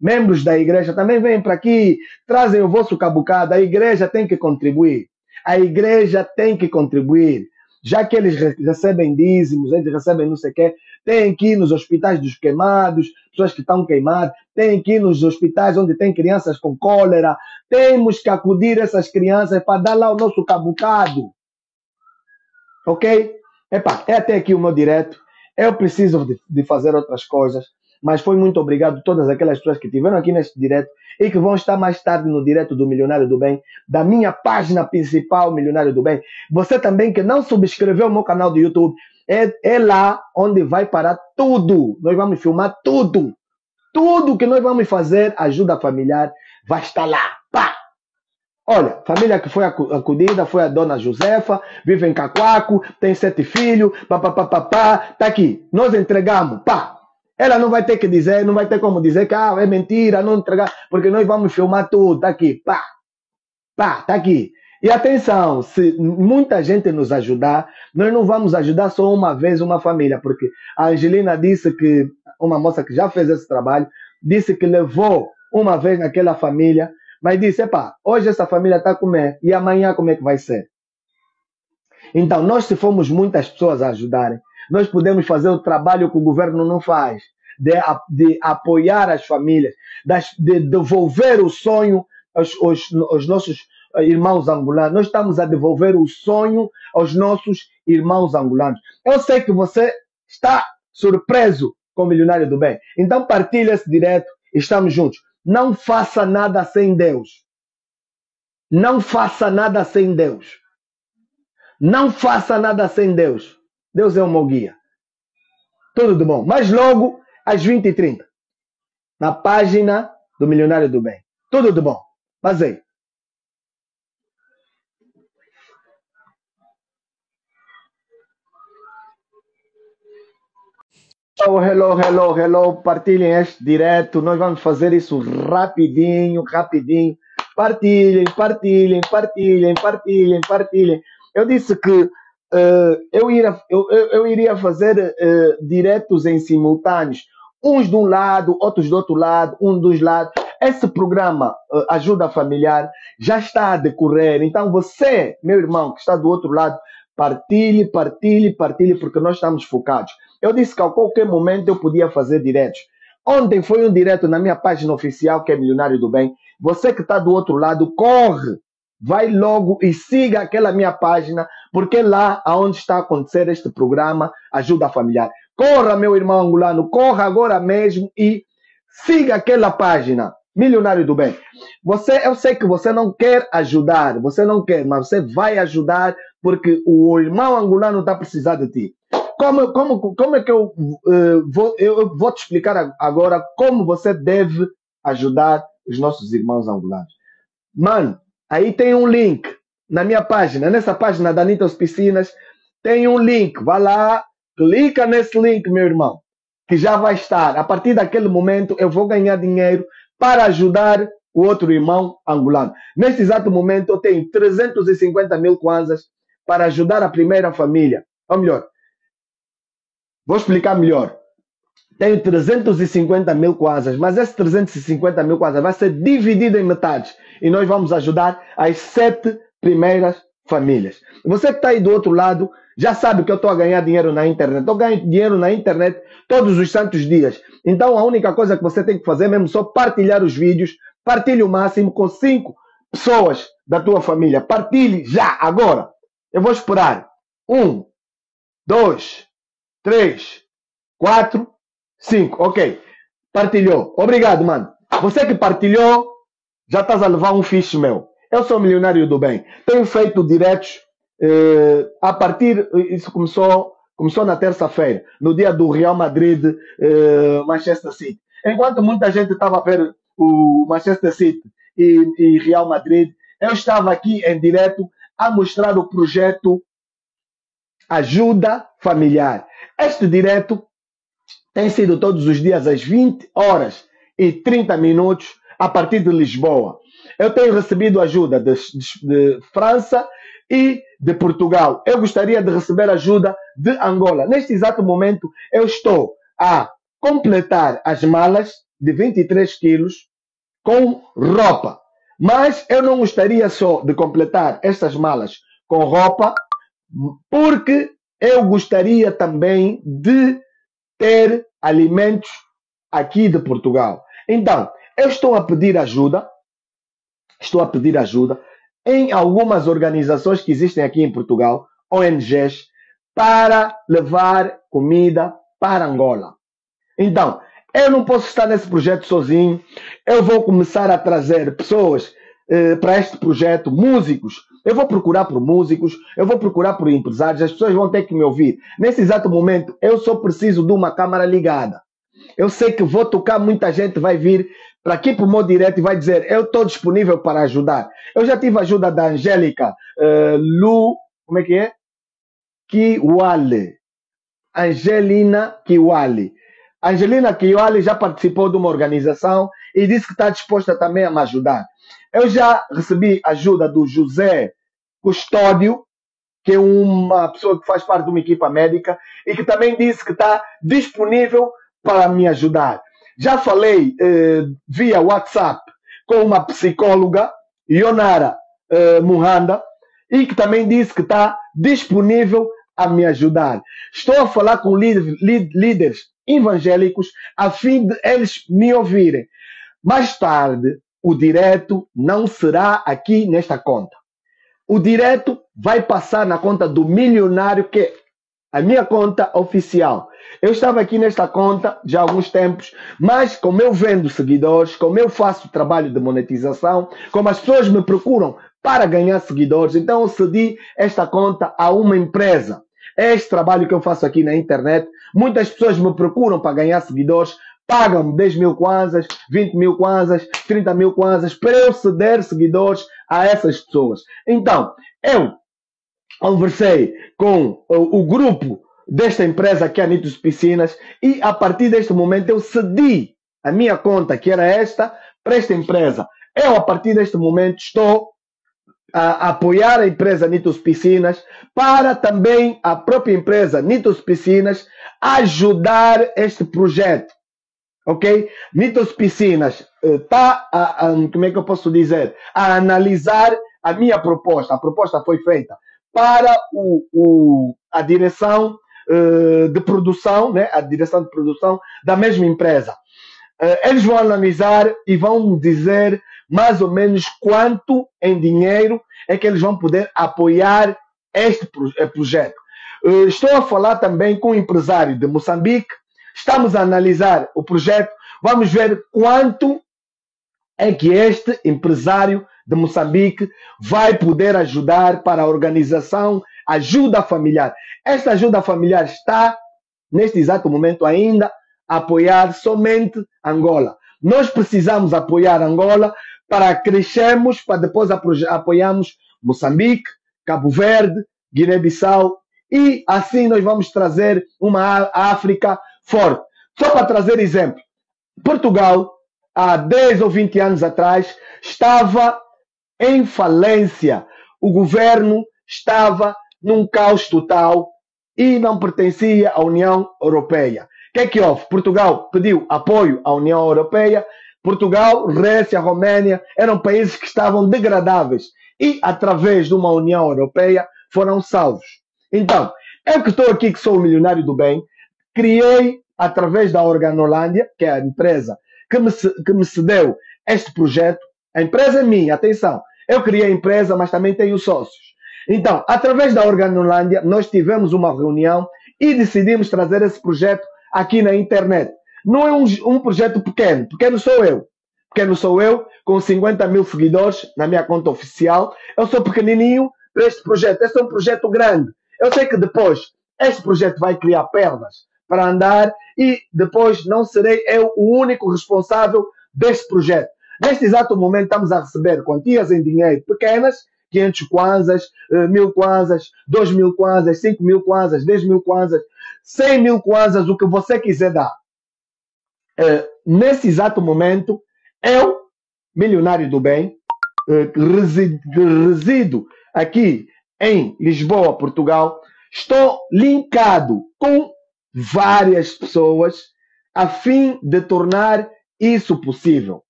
membros da igreja, também vêm para aqui, trazem o vosso cabucado. A igreja tem que contribuir. A igreja tem que contribuir. Já que eles recebem dízimos, eles recebem não sei o quê, tem que ir nos hospitais dos queimados, pessoas que estão queimadas, tem que ir nos hospitais onde tem crianças com cólera, temos que acudir essas crianças para dar lá o nosso cabucado. Ok? Epa, é até aqui o meu direto. Eu preciso de, de fazer outras coisas, mas foi muito obrigado a todas aquelas pessoas que estiveram aqui neste direto e que vão estar mais tarde no direto do Milionário do Bem, da minha página principal, Milionário do Bem. Você também que não subscreveu o meu canal do YouTube, é, é lá onde vai parar tudo. Nós vamos filmar tudo. Tudo que nós vamos fazer, ajuda familiar, vai estar lá. Olha, família que foi acudida foi a dona Josefa, vive em Cacoaco, tem sete filhos, papapá, tá aqui. Nós entregamos, pá, ela não vai ter que dizer, não vai ter como dizer que ah, é mentira, não entregar, porque nós vamos filmar tudo, tá aqui, pá, pá, tá aqui. E atenção, se muita gente nos ajudar, nós não vamos ajudar só uma vez uma família, porque a Angelina disse que, uma moça que já fez esse trabalho, disse que levou uma vez naquela família, mas disse, epá, hoje essa família está a comer, e amanhã como é que vai ser? Então, nós se formos muitas pessoas a ajudarem, nós podemos fazer o trabalho que o governo não faz, de, de apoiar as famílias, de devolver o sonho aos, aos, aos nossos irmãos angolanos. Nós estamos a devolver o sonho aos nossos irmãos angolanos. Eu sei que você está surpreso com o Milionário do Bem. Então partilha esse direto. Estamos juntos. Não faça nada sem Deus. Não faça nada sem Deus. Não faça nada sem Deus. Deus é o meu guia. Tudo de bom. Mas logo às 20h30, na página do Milionário do Bem. Tudo de bom. Mas Hello, hello, hello, hello. Partilhem este direto. Nós vamos fazer isso rapidinho, rapidinho. Partilhem, partilhem, partilhem, partilhem, partilhem. Eu disse que uh, eu, iria, eu, eu, iria fazer uh, diretos em simultâneos. Uns de um lado, outros do outro lado, um dos lados. Esse programa uh, Ajuda Familiar já está a decorrer. Então você, meu irmão, que está do outro lado, partilhe, partilhe, partilhe, porque nós estamos focados. Eu disse que a qualquer momento eu podia fazer diretos. Ontem foi um direto na minha página oficial, que é Milionário do Bem. Você que está do outro lado, corre, vai logo e siga aquela minha página, porque lá aonde está a acontecer este programa, ajuda familiar. Corra, meu irmão angolano, corra agora mesmo e siga aquela página, Milionário do Bem. Você, eu sei que você não quer ajudar, você não quer, mas você vai ajudar porque o irmão angolano está precisando de ti como, como, como é que eu, uh, vou, eu vou te explicar agora como você deve ajudar os nossos irmãos angolanos. Mano, aí tem um link na minha página, nessa página da Anitta Piscinas, tem um link. Vá lá, clica nesse link, meu irmão, que já vai estar. A partir daquele momento, eu vou ganhar dinheiro para ajudar o outro irmão angolano. Neste exato momento, eu tenho 350 mil kwanzas para ajudar a primeira família. Ou melhor, Vou explicar melhor. Tenho 350 mil quasas, mas esse 350 mil quasas vai ser dividido em metades e nós vamos ajudar as sete primeiras famílias. Você que está aí do outro lado já sabe que eu estou a ganhar dinheiro na internet. Eu ganho dinheiro na internet todos os santos dias. Então a única coisa que você tem que fazer é mesmo só partilhar os vídeos. Partilhe o máximo com cinco pessoas da tua família. Partilhe já, agora. Eu vou esperar. Um, dois, 3, 4, 5. Ok. Partilhou. Obrigado, mano. Você que partilhou, já estás a levar um fixe meu. Eu sou milionário do bem. Tenho feito diretos eh, a partir. Isso começou, começou na terça-feira, no dia do Real Madrid eh, Manchester City. Enquanto muita gente estava a ver o Manchester City e, e Real Madrid, eu estava aqui em direto a mostrar o projeto Ajuda Familiar. Este direto tem sido todos os dias às 20 horas e 30 minutos a partir de Lisboa. Eu tenho recebido ajuda de, de, de, França e de Portugal. Eu gostaria de receber ajuda de Angola. Neste exato momento, eu estou a completar as malas de 23 quilos com roupa. Mas eu não gostaria só de completar estas malas com roupa, porque eu gostaria também de ter alimentos aqui de Portugal. Então, eu estou a pedir ajuda, estou a pedir ajuda em algumas organizações que existem aqui em Portugal, ONGs, para levar comida para Angola. Então, eu não posso estar nesse projeto sozinho. Eu vou começar a trazer pessoas eh, para este projeto, músicos, eu vou procurar por músicos, eu vou procurar por empresários, as pessoas vão ter que me ouvir. Nesse exato momento, eu só preciso de uma câmara ligada. Eu sei que vou tocar, muita gente vai vir para aqui para o meu direto e vai dizer: Eu estou disponível para ajudar. Eu já tive ajuda da Angélica uh, Lu, como é que é? Kiwale. Angelina Kiwale. Angelina Kiwale já participou de uma organização e disse que está disposta também a me ajudar. Eu já recebi ajuda do José Custódio, que é uma pessoa que faz parte de uma equipa médica e que também disse que está disponível para me ajudar. Já falei eh, via WhatsApp com uma psicóloga, Ionara eh, Muhanda, e que também disse que está disponível a me ajudar. Estou a falar com líderes evangélicos a fim de eles me ouvirem. Mais tarde, o direto não será aqui nesta conta o direto vai passar na conta do milionário, que é a minha conta oficial. Eu estava aqui nesta conta já há alguns tempos, mas como eu vendo seguidores, como eu faço trabalho de monetização, como as pessoas me procuram para ganhar seguidores, então eu cedi esta conta a uma empresa. Este trabalho que eu faço aqui na internet. Muitas pessoas me procuram para ganhar seguidores, pagam 10 mil kwanzas, 20 mil kwanzas, 30 mil kwanzas para eu ceder seguidores a essas pessoas. Então, eu conversei com o, o grupo desta empresa que é a Nitos Piscinas e a partir deste momento eu cedi a minha conta, que era esta, para esta empresa. Eu, a partir deste momento, estou a apoiar a empresa Nitos Piscinas para também a própria empresa Nitos Piscinas ajudar este projeto ok? Mitos Piscinas está, uh, como é que eu posso dizer, a analisar a minha proposta. A proposta foi feita para o, o a direção uh, de produção, né? a direção de produção da mesma empresa. Uh, eles vão analisar e vão dizer mais ou menos quanto em dinheiro é que eles vão poder apoiar este pro, eh, projeto. Uh, estou a falar também com um empresário de Moçambique Estamos a analisar o projeto. Vamos ver quanto é que este empresário de Moçambique vai poder ajudar para a organização ajuda familiar. Esta ajuda familiar está, neste exato momento ainda, a apoiar somente Angola. Nós precisamos apoiar Angola para crescermos, para depois apoiarmos Moçambique, Cabo Verde, Guiné-Bissau e assim nós vamos trazer uma África forte. Só para trazer exemplo, Portugal, há 10 ou 20 anos atrás, estava em falência. O governo estava num caos total e não pertencia à União Europeia. O que é que houve? Portugal pediu apoio à União Europeia. Portugal, Grécia, Roménia eram países que estavam degradáveis e, através de uma União Europeia, foram salvos. Então, eu que estou aqui, que sou o milionário do bem, criei, através da Organolândia, que é a empresa que me, que me cedeu este projeto, a empresa é minha, atenção, eu criei a empresa, mas também tenho sócios. Então, através da Organolândia, nós tivemos uma reunião e decidimos trazer esse projeto aqui na internet. Não é um, um projeto pequeno, pequeno sou eu. Pequeno sou eu, com 50 mil seguidores na minha conta oficial. Eu sou pequenininho para este projeto. Este é um projeto grande. Eu sei que depois este projeto vai criar perdas para andar e depois não serei eu o único responsável deste projeto. Neste exato momento estamos a receber quantias em dinheiro pequenas, 500 kwanzas, 1000 kwanzas, 2000 kwanzas, 5 mil kwanzas, 10 mil kwanzas, 100 mil kwanzas, o que você quiser dar. Uh, nesse exato momento, eu, milionário do bem, uh, que resido aqui em Lisboa, Portugal, estou linkado com várias pessoas a fim de tornar isso possível.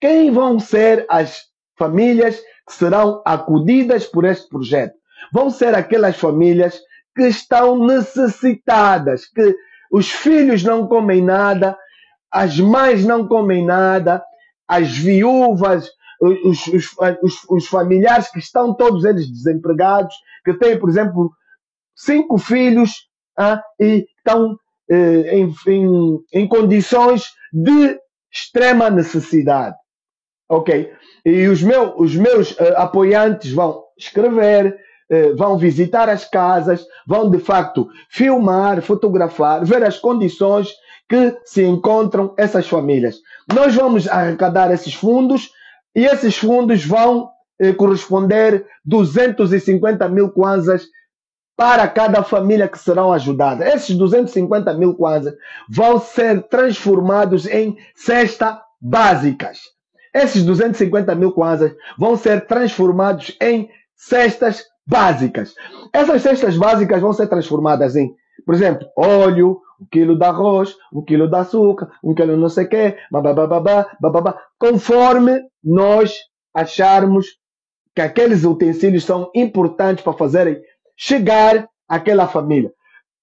Quem vão ser as famílias que serão acudidas por este projeto? Vão ser aquelas famílias que estão necessitadas, que os filhos não comem nada, as mães não comem nada, as viúvas, os, os, os, os familiares que estão todos eles desempregados, que têm, por exemplo, cinco filhos ah, e estão eh, em, em, em condições de extrema necessidade. Ok? E os, meu, os meus uh, apoiantes vão escrever, uh, vão visitar as casas, vão de facto filmar, fotografar, ver as condições que se encontram essas famílias. Nós vamos arrecadar esses fundos e esses fundos vão uh, corresponder 250 mil kwanzas para cada família que serão ajudadas. Esses 250 mil kwanzas vão ser transformados em cesta básicas. Esses 250 mil kwanzas vão ser transformados em cestas básicas. Essas cestas básicas vão ser transformadas em, por exemplo, óleo, um quilo de arroz, um quilo de açúcar, um quilo não sei o quê, bababá, bababá, conforme nós acharmos que aqueles utensílios são importantes para fazerem chegar àquela família.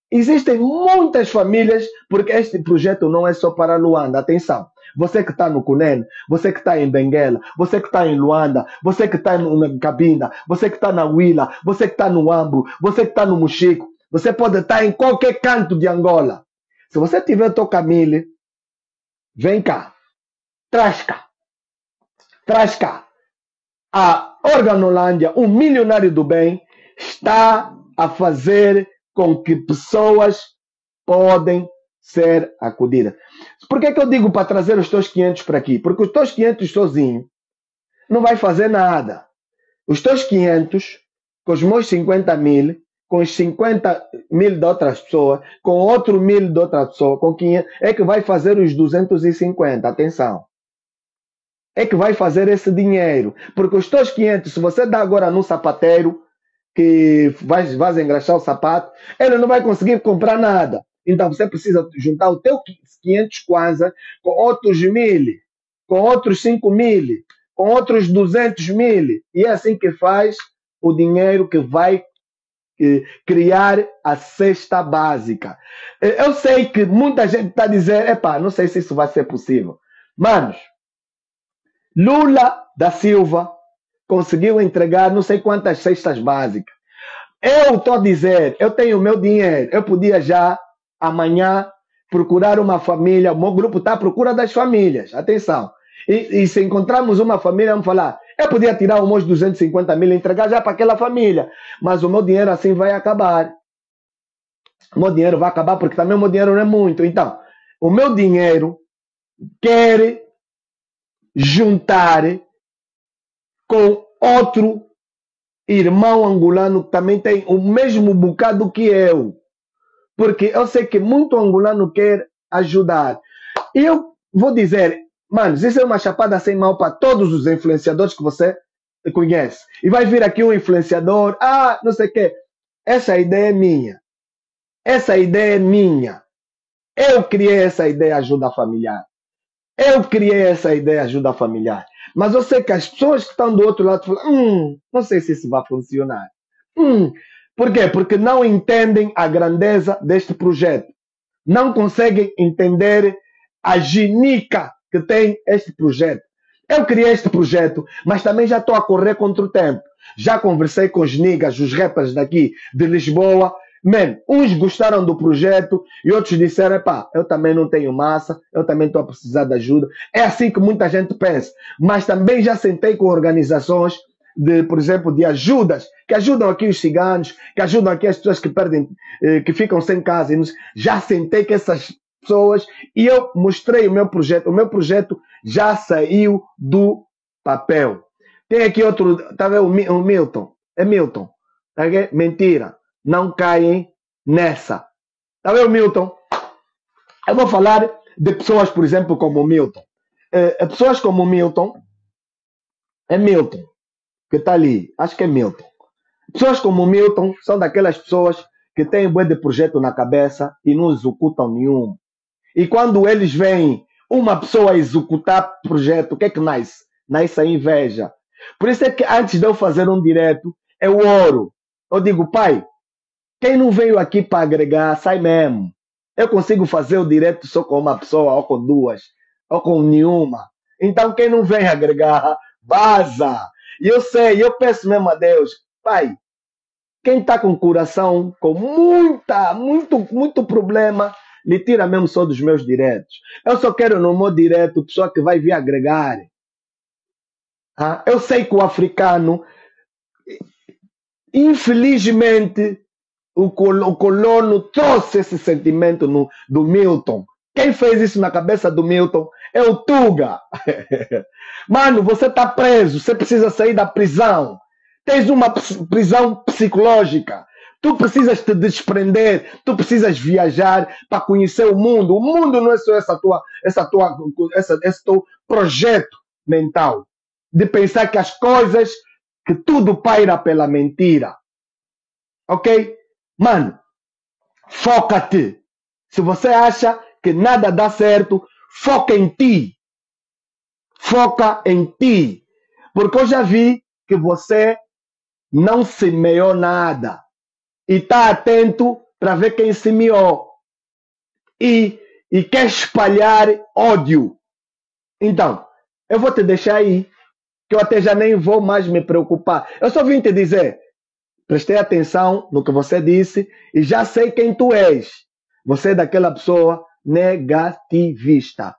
Existem muitas famílias, porque este projeto não é só para Luanda, atenção. Você que está no Cunene, você que está em Benguela, você que está em Luanda, você que está na Cabinda, você que está na Huila, você que está no Ambo, você que está no Muxico, você pode estar em qualquer canto de Angola. Se você tiver Tocamile, vem cá, traz cá, traz cá. A Organolândia, um milionário do bem, está a fazer com que pessoas podem ser acudidas. Por que, que eu digo para trazer os teus 500 para aqui? Porque os teus 500 sozinho não vai fazer nada. Os teus 500, com os meus 50 mil, com os 50 mil de outras pessoas, com outro mil de outra pessoa, com 500, é que vai fazer os 250. Atenção. É que vai fazer esse dinheiro. Porque os teus 500, se você dá agora num sapateiro, que vai, vai engraxar o sapato, ele não vai conseguir comprar nada. Então você precisa juntar o teu 500 kwanza com outros mil, com outros 5 mil, com outros 200 mil. E é assim que faz o dinheiro que vai eh, criar a cesta básica. Eh, eu sei que muita gente está dizendo, epá, não sei se isso vai ser possível. Manos, Lula da Silva conseguiu entregar não sei quantas cestas básicas. Eu estou a dizer, eu tenho o meu dinheiro, eu podia já amanhã procurar uma família, o meu grupo está à procura das famílias, atenção. E, e, se encontrarmos uma família, vamos falar, eu podia tirar os meus 250 mil e entregar já para aquela família, mas o meu dinheiro assim vai acabar. O meu dinheiro vai acabar porque também o meu dinheiro não é muito. Então, o meu dinheiro quer juntar com outro irmão angolano que também tem o mesmo bocado que eu. Porque eu sei que muito angolano quer ajudar. Eu vou dizer, mano, isso é uma chapada sem mal para todos os influenciadores que você conhece. E vai vir aqui um influenciador, ah, não sei o quê. Essa ideia é minha. Essa ideia é minha. Eu criei essa ideia ajuda familiar. Eu criei essa ideia ajuda familiar. Mas eu sei que as pessoas que estão do outro lado falam, hum, não sei se isso vai funcionar. Hum, por quê? Porque não entendem a grandeza deste projeto. Não conseguem entender a ginica que tem este projeto. Eu criei este projeto, mas também já estou a correr contra o tempo. Já conversei com os niggas, os rappers daqui de Lisboa, Man, uns gostaram do projeto e outros disseram: pá, eu também não tenho massa, eu também estou a precisar de ajuda. É assim que muita gente pensa. Mas também já sentei com organizações de, por exemplo, de ajudas, que ajudam aqui os ciganos, que ajudam aqui as pessoas que perdem, eh, que ficam sem casa. Já sentei com essas pessoas e eu mostrei o meu projeto. O meu projeto já saiu do papel. Tem aqui outro, tá vendo o Milton? É Milton. Tá Mentira não caem nessa. Tá vendo, Milton? Eu vou falar de pessoas, por exemplo, como o Milton. É, pessoas como o Milton, é Milton, que está ali, acho que é Milton. Pessoas como o Milton são daquelas pessoas que têm um de projeto na cabeça e não executam nenhum. E quando eles veem uma pessoa executar projeto, o que é que nasce? Nasce a inveja. Por isso é que antes de eu fazer um direto, eu oro. Eu digo, pai, quem não veio aqui para agregar, sai mesmo. Eu consigo fazer o direto só com uma pessoa, ou com duas, ou com nenhuma. Então, quem não vem agregar, vaza. E eu sei, eu peço mesmo a Deus, Pai, quem está com o coração com muita, muito, muito problema, me tira mesmo só dos meus diretos. Eu só quero no meu direto pessoa que vai vir agregar. Ah, eu sei que o africano, infelizmente, o, col o colono trouxe esse sentimento no, do Milton. Quem fez isso na cabeça do Milton é o Tuga. Mano, você está preso, você precisa sair da prisão. Tens uma prisão psicológica. Tu precisas te desprender, tu precisas viajar para conhecer o mundo. O mundo não é só essa tua, essa tua, essa, esse teu projeto mental de pensar que as coisas, que tudo paira pela mentira. Ok? Mano, foca-te. Se você acha que nada dá certo, foca em ti. Foca em ti. Porque eu já vi que você não semeou nada. E está atento para ver quem semeou. E, e quer espalhar ódio. Então, eu vou te deixar aí. Que eu até já nem vou mais me preocupar. Eu só vim te dizer. Prestei atenção no que você disse e já sei quem tu és. Você é daquela pessoa negativista.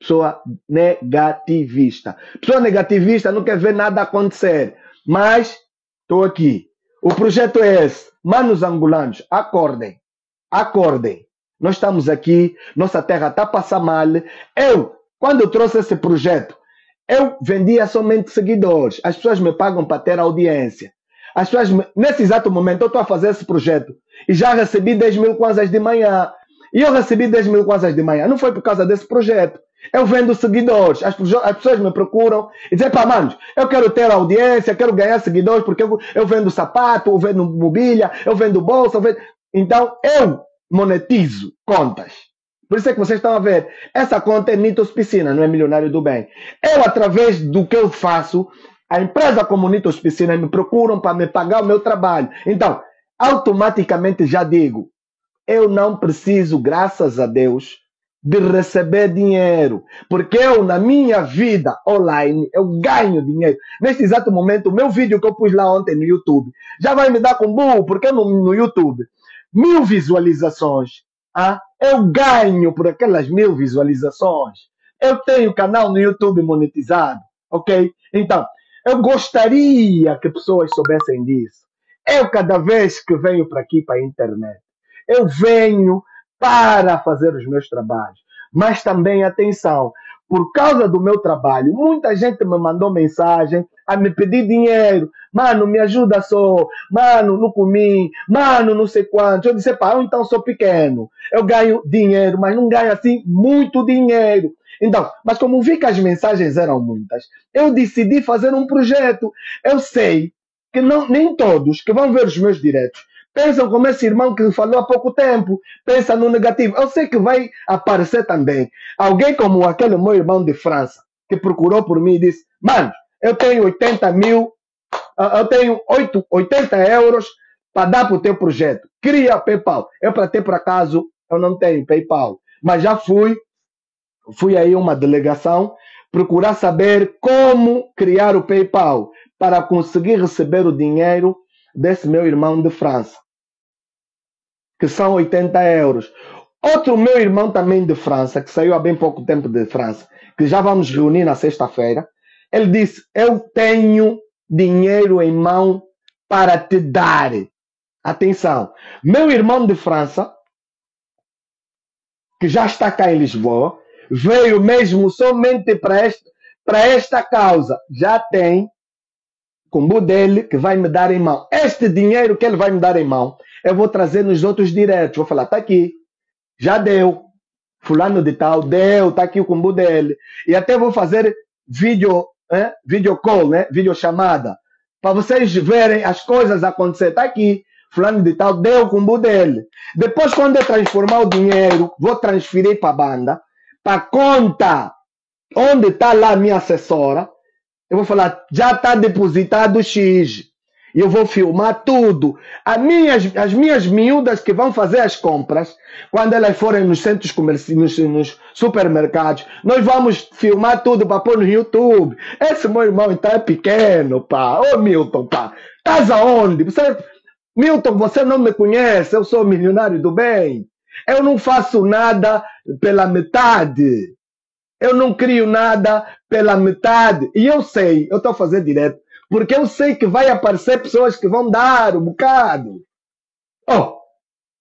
Pessoa negativista. Pessoa negativista não quer ver nada acontecer. Mas estou aqui. O projeto é esse. Manos angolanos, acordem. Acordem. Nós estamos aqui, nossa terra está a passar mal. Eu, quando eu trouxe esse projeto, eu vendia somente seguidores. As pessoas me pagam para ter audiência. As pessoas, nesse exato momento, eu estou a fazer esse projeto e já recebi 10 mil kwanzas de manhã. E eu recebi 10 mil kwanzas de manhã. Não foi por causa desse projeto. Eu vendo seguidores. As, as pessoas me procuram e dizem, pá, manos, eu quero ter audiência, quero ganhar seguidores porque eu, eu vendo sapato, eu vendo mobília, eu vendo bolsa. Eu vendo... Então, eu monetizo contas. Por isso é que vocês estão a ver. Essa conta é Nitos Piscina, não é Milionário do Bem. Eu, através do que eu faço, a empresa como Nitos Piscina me procuram para me pagar o meu trabalho. Então, automaticamente já digo, eu não preciso, graças a Deus, de receber dinheiro. Porque eu, na minha vida online, eu ganho dinheiro. Neste exato momento, o meu vídeo que eu pus lá ontem no YouTube já vai me dar com burro, porque no, no YouTube, mil visualizações. Ah, eu ganho por aquelas mil visualizações. Eu tenho canal no YouTube monetizado, ok? Então, eu gostaria que pessoas soubessem disso. Eu, cada vez que venho para aqui, para a internet, eu venho para fazer os meus trabalhos. Mas também, atenção, por causa do meu trabalho, muita gente me mandou mensagem a me pedir dinheiro. Mano, me ajuda só. Mano, não comi. Mano, não sei quanto. Eu disse, pá, eu então sou pequeno. Eu ganho dinheiro, mas não ganho assim muito dinheiro. Então, mas como vi que as mensagens eram muitas, eu decidi fazer um projeto. Eu sei que não, nem todos que vão ver os meus diretos pensam como esse irmão que falou há pouco tempo, pensa no negativo. Eu sei que vai aparecer também alguém como aquele meu irmão de França, que procurou por mim e disse: Mano, eu tenho 80 mil, ah, eu tenho 8, 80 euros para dar para o teu projeto. Cria PayPal. Eu, para ter por acaso, eu não tenho PayPal, mas já fui fui aí uma delegação procurar saber como criar o PayPal para conseguir receber o dinheiro desse meu irmão de França, que são 80 euros. Outro meu irmão também de França, que saiu há bem pouco tempo de França, que já vamos reunir na sexta-feira, ele disse: Eu tenho dinheiro em mão para te dar. Atenção, meu irmão de França, que já está cá em Lisboa, veio mesmo somente para esta, para esta causa. Já tem combo dele que vai me dar em mão. Este dinheiro que ele vai me dar em mão, eu vou trazer nos outros diretos. Vou falar, tá aqui. Já deu. Fulano de tal, deu, tá aqui o combo dele. E até vou fazer vídeo, né? vídeo call, né? Vídeo chamada. Para vocês verem as coisas acontecer. Tá aqui. Fulano de tal, deu o combo dele. Depois, quando eu transformar o dinheiro, vou transferir para a banda para conta onde está lá a minha assessora, eu vou falar, já está depositado X. E eu vou filmar tudo. As minhas, as minhas miúdas que vão fazer as compras, quando elas forem nos centros comerciais, nos, nos, supermercados, nós vamos filmar tudo para pôr no YouTube. Esse meu irmão então é pequeno, pá. Ô Milton, pá. Estás aonde? Você, Milton, você não me conhece, eu sou milionário do bem. Eu não faço nada pela metade. Eu não crio nada pela metade. E eu sei, eu estou a fazer direto, porque eu sei que vai aparecer pessoas que vão dar um bocado. Oh,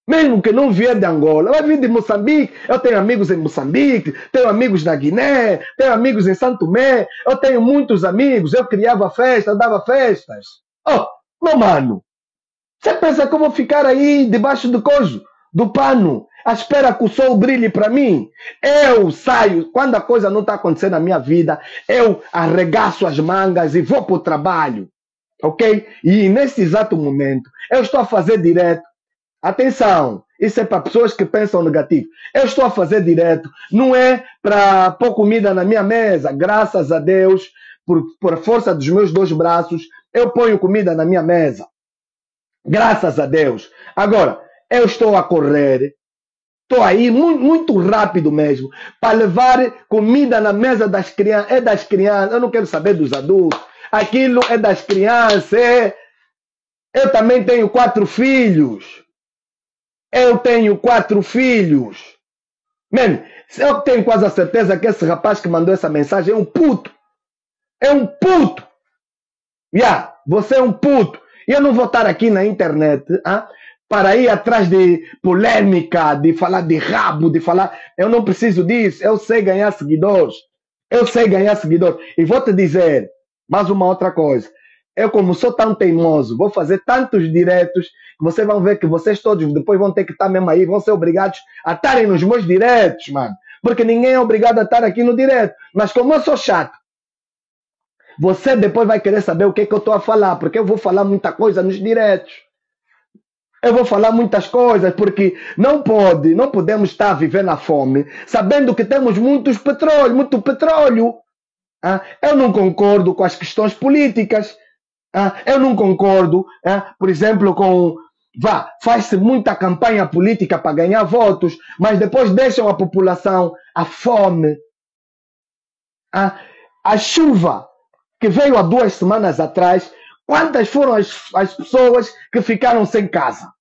mesmo que não vier de Angola, vai vir de Moçambique. Eu tenho amigos em Moçambique, tenho amigos na Guiné, tenho amigos em Santo Tomé, eu tenho muitos amigos, eu criava festas, dava festas. Oh, meu mano, você pensa que eu vou ficar aí debaixo do cojo, do pano, à espera que o sol brilhe para mim. Eu saio, quando a coisa não está acontecendo na minha vida, eu arregaço as mangas e vou para o trabalho. Ok? E nesse exato momento, eu estou a fazer direto. Atenção, isso é para pessoas que pensam negativo. Eu estou a fazer direto, não é para pôr comida na minha mesa. Graças a Deus, por, por força dos meus dois braços, eu ponho comida na minha mesa. Graças a Deus. Agora, eu estou a correr, estou aí muito, muito rápido mesmo, para levar comida na mesa das crianças. É das crianças, eu não quero saber dos adultos. Aquilo é das crianças. É... Eu também tenho quatro filhos. Eu tenho quatro filhos. Man, eu tenho quase a certeza que esse rapaz que mandou essa mensagem é um puto. É um puto. Yeah, você é um puto. E eu não vou estar aqui na internet ah, para ir atrás de polêmica, de falar de rabo, de falar. Eu não preciso disso. Eu sei ganhar seguidores. Eu sei ganhar seguidores. E vou te dizer mais uma outra coisa. Eu, como sou tão teimoso, vou fazer tantos diretos que vocês vão ver que vocês todos depois vão ter que estar mesmo aí, vão ser obrigados a estarem nos meus diretos, mano. Porque ninguém é obrigado a estar aqui no direto. Mas como eu sou chato, você depois vai querer saber o que, é que eu estou a falar, porque eu vou falar muita coisa nos diretos. Eu vou falar muitas coisas, porque não pode, não podemos estar a viver na fome, sabendo que temos muitos petróleo, muito petróleo. Ah, eu não concordo com as questões políticas. Ah, eu não concordo, ah, por exemplo, com. Vá, faz-se muita campanha política para ganhar votos, mas depois deixam a população à fome. Ah, a chuva que veio há duas semanas atrás, quantas foram as, as pessoas que ficaram sem casa?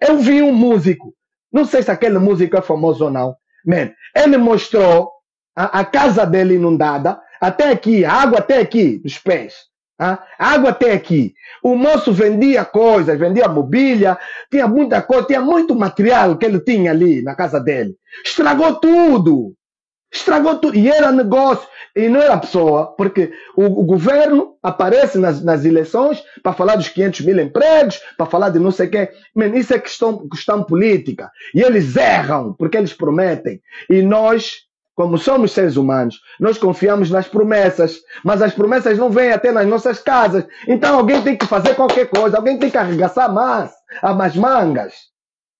Eu vi um músico, não sei se aquele músico é famoso ou não, man, ele mostrou a, a casa dele inundada, até aqui, a água até aqui, nos pés. A água até aqui. O moço vendia coisas, vendia mobília, tinha muita coisa, tinha muito material que ele tinha ali na casa dele. Estragou tudo. Estragou tudo. E era negócio. E não era pessoa, porque o, o governo aparece nas, nas eleições para falar dos 500 mil empregos, para falar de não sei o quê. Man, isso é questão, questão política. E eles erram, porque eles prometem. E nós como somos seres humanos, nós confiamos nas promessas, mas as promessas não vêm até nas nossas casas. Então alguém tem que fazer qualquer coisa, alguém tem que arregaçar mais, as mangas.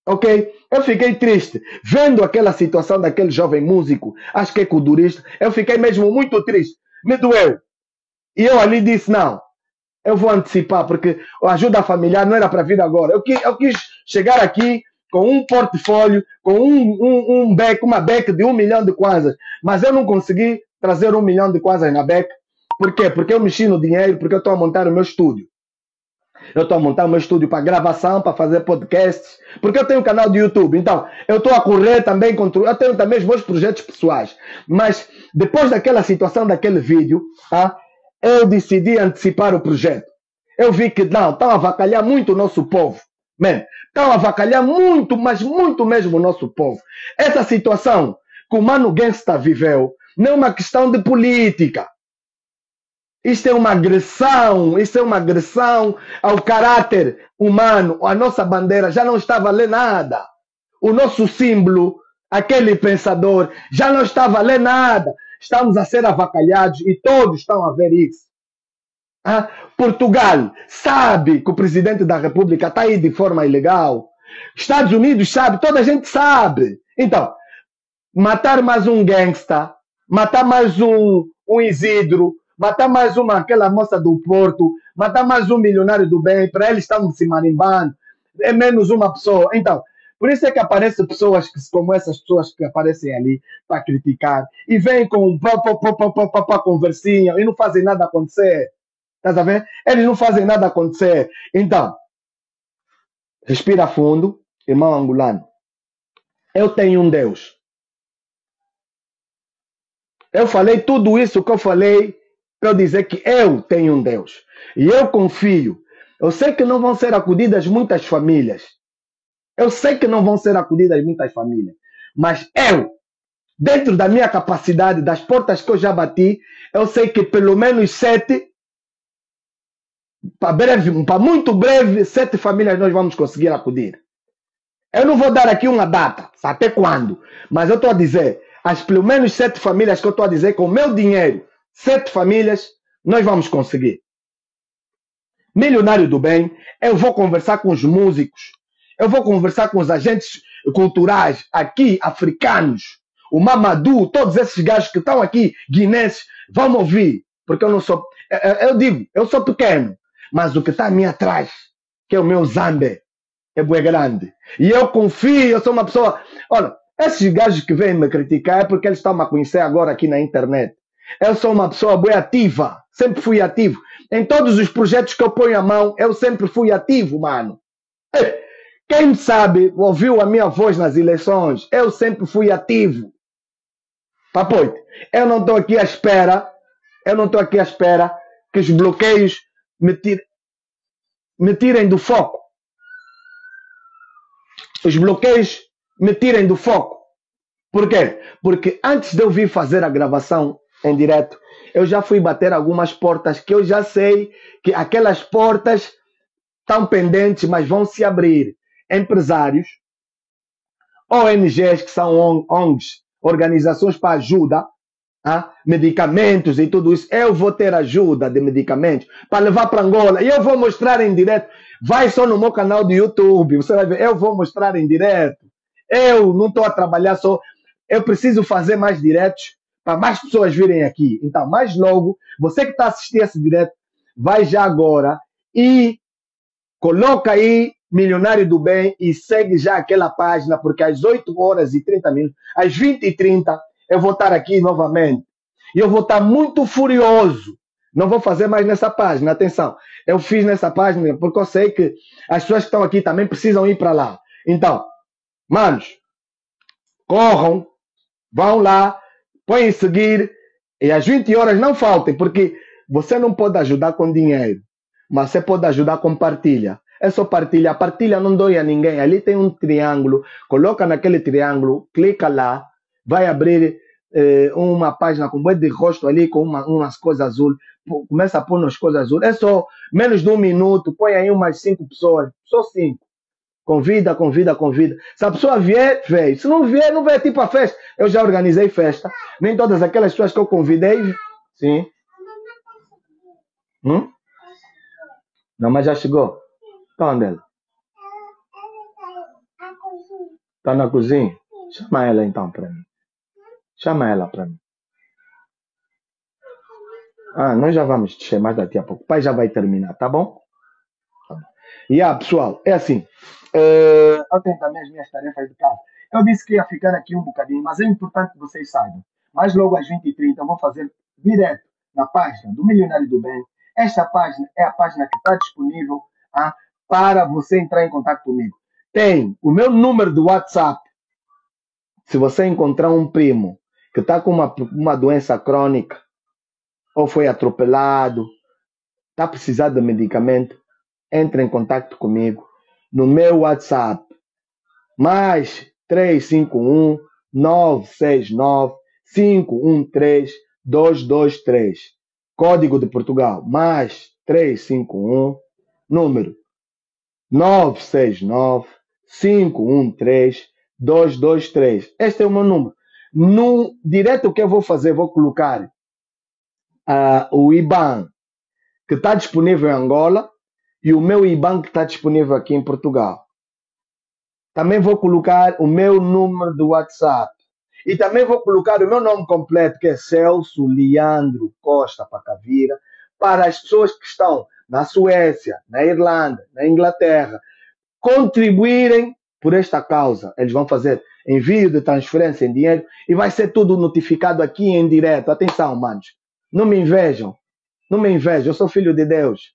Ok? Eu fiquei triste vendo aquela situação daquele jovem músico, acho que é culturista. Eu fiquei mesmo muito triste, me doeu. E eu ali disse: não, eu vou antecipar, porque a ajuda familiar não era para vir agora. Eu eu quis chegar aqui com um portfólio, com um, um, um beck, uma beck de um milhão de kwanzas. Mas eu não consegui trazer um milhão de kwanzas na beck. Por quê? Porque eu mexi no dinheiro, porque eu estou a montar o meu estúdio. Eu estou a montar meu estúdio para gravação, para fazer podcasts, porque eu tenho um canal de YouTube. Então, eu estou a correr também contra. Eu tenho também os meus projetos pessoais. Mas, depois daquela situação, daquele vídeo, tá? eu decidi antecipar o projeto. Eu vi que, não, estão a avacalhar muito o nosso povo. Estão a avacalhar muito, mas muito mesmo o nosso povo. Essa situação que o Mano Gangsta viveu não é uma questão de política. Isto é uma agressão, isto é uma agressão ao caráter humano. A nossa bandeira já não está a valer nada. O nosso símbolo, aquele pensador, já não está a valer nada. Estamos a ser avacalhados e todos estão a ver isso. Ah, Portugal sabe que o presidente da República está aí de forma ilegal. Estados Unidos sabe, toda a gente sabe. Então, matar mais um gangsta, matar mais um, um Isidro, matar mais uma aquela moça do Porto, matar mais um milionário do bem, para eles estão se marimbando, é menos uma pessoa. Então, por isso é que aparecem pessoas que, como essas pessoas que aparecem ali para criticar e vêm com pá, pá, pá, pá, pá, conversinha e não fazem nada acontecer. Estás a ver? Eles não fazem nada acontecer. Então, respira fundo, irmão angolano. Eu tenho um Deus. Eu falei tudo isso que eu falei para eu dizer que eu tenho um Deus. E eu confio. Eu sei que não vão ser acudidas muitas famílias. Eu sei que não vão ser acudidas muitas famílias. Mas eu, dentro da minha capacidade, das portas que eu já bati, eu sei que pelo menos sete para breve, para muito breve, sete famílias nós vamos conseguir acudir. Eu não vou dar aqui uma data, até quando, mas eu estou a dizer, as pelo menos sete famílias que eu estou a dizer, com o meu dinheiro, sete famílias, nós vamos conseguir. milionário do bem, eu vou conversar com os músicos, eu vou conversar com os agentes culturais aqui, africanos, o Mamadou, todos esses gajos que estão aqui, guinenses, vão ouvir, porque eu não sou, eu, eu digo, eu sou pequeno, mas o que está a mim atrás, que é o meu Zambe, é bué grande. E eu confio, eu sou uma pessoa, olha, esses gajos que vêm me criticar é porque eles estão a conhecer agora aqui na internet. Eu sou uma pessoa bem ativa, sempre fui ativo. Em todos os projetos que eu ponho a mão, eu sempre fui ativo, mano. Quem sabe, ouviu a minha voz nas eleições, eu sempre fui ativo. Papoite, eu não estou aqui à espera, eu não estou aqui à espera que os bloqueios me, tir, me tirem do foco. Os bloqueios me tirem do foco. Por quê? Porque antes de eu vir fazer a gravação em direto, eu já fui bater algumas portas que eu já sei que aquelas portas estão pendentes, mas vão se abrir. Empresários, ONGs que são ONGs, organizações para ajuda, ah, medicamentos e tudo isso. Eu vou ter ajuda de medicamentos para levar para Angola e eu vou mostrar em direto. Vai só no meu canal do YouTube, você vai ver. Eu vou mostrar em direto. Eu não estou a trabalhar só. Eu preciso fazer mais diretos para mais pessoas virem aqui. Então, mais logo, você que está assistindo esse direto, vai já agora e coloca aí Milionário do Bem e segue já aquela página, porque às 8 horas e 30 minutos, às 20 e 30, eu vou estar aqui novamente. E eu vou estar muito furioso. Não vou fazer mais nessa página, atenção. Eu fiz nessa página porque eu sei que as pessoas que estão aqui também precisam ir para lá. Então, manos, corram, vão lá, põem em seguir e às 20 horas não faltem, porque você não pode ajudar com dinheiro, mas você pode ajudar com partilha. É só partilha. A partilha não dói a ninguém. Ali tem um triângulo. Coloca naquele triângulo, clica lá, vai abrir eh, uma página com um de rosto ali, com uma, umas coisas azul. Começa a pôr nas coisas azul. É só menos de um minuto. Põe aí umas cinco pessoas. Só cinco. Convida, convida, convida. Se a pessoa vier, vem. Se não vier, não vai tipo a festa. Eu já organizei festa. Nem todas aquelas pessoas que eu convidei. Sim. Hum? Não, mas já chegou. Tá onde ela? Tá na cozinha? Chama ela então para mim. Chama ela para mim. Ah, nós já vamos te chamar daqui a pouco. O pai já vai terminar, tá bom? Tá bom. E ah, pessoal, é assim. Uh, eu tenho também as minhas tarefas de casa. Eu disse que ia ficar aqui um bocadinho, mas é importante que vocês saibam. Mas logo às 20h30 eu vou fazer direto na página do Milionário do Bem. Esta página é a página que está disponível ah, para você entrar em contato comigo. Tem o meu número do WhatsApp. Se você encontrar um primo que está com uma, uma doença crônica, ou foi atropelado, está precisando de medicamento, entre em contato comigo no meu WhatsApp. Mais 351 969 513 223. Código de Portugal. Mais 351 número 969 513 223. Este é o meu número. No direto que eu vou fazer, vou colocar uh, o IBAN que está disponível em Angola e o meu IBAN que está disponível aqui em Portugal. Também vou colocar o meu número do WhatsApp. E também vou colocar o meu nome completo, que é Celso Leandro Costa Pacavira, para as pessoas que estão na Suécia, na Irlanda, na Inglaterra, contribuírem por esta causa. Eles vão fazer envio de transferência em dinheiro e vai ser tudo notificado aqui em direto. Atenção, manos. Não me invejam. Não me invejam. Eu sou filho de Deus.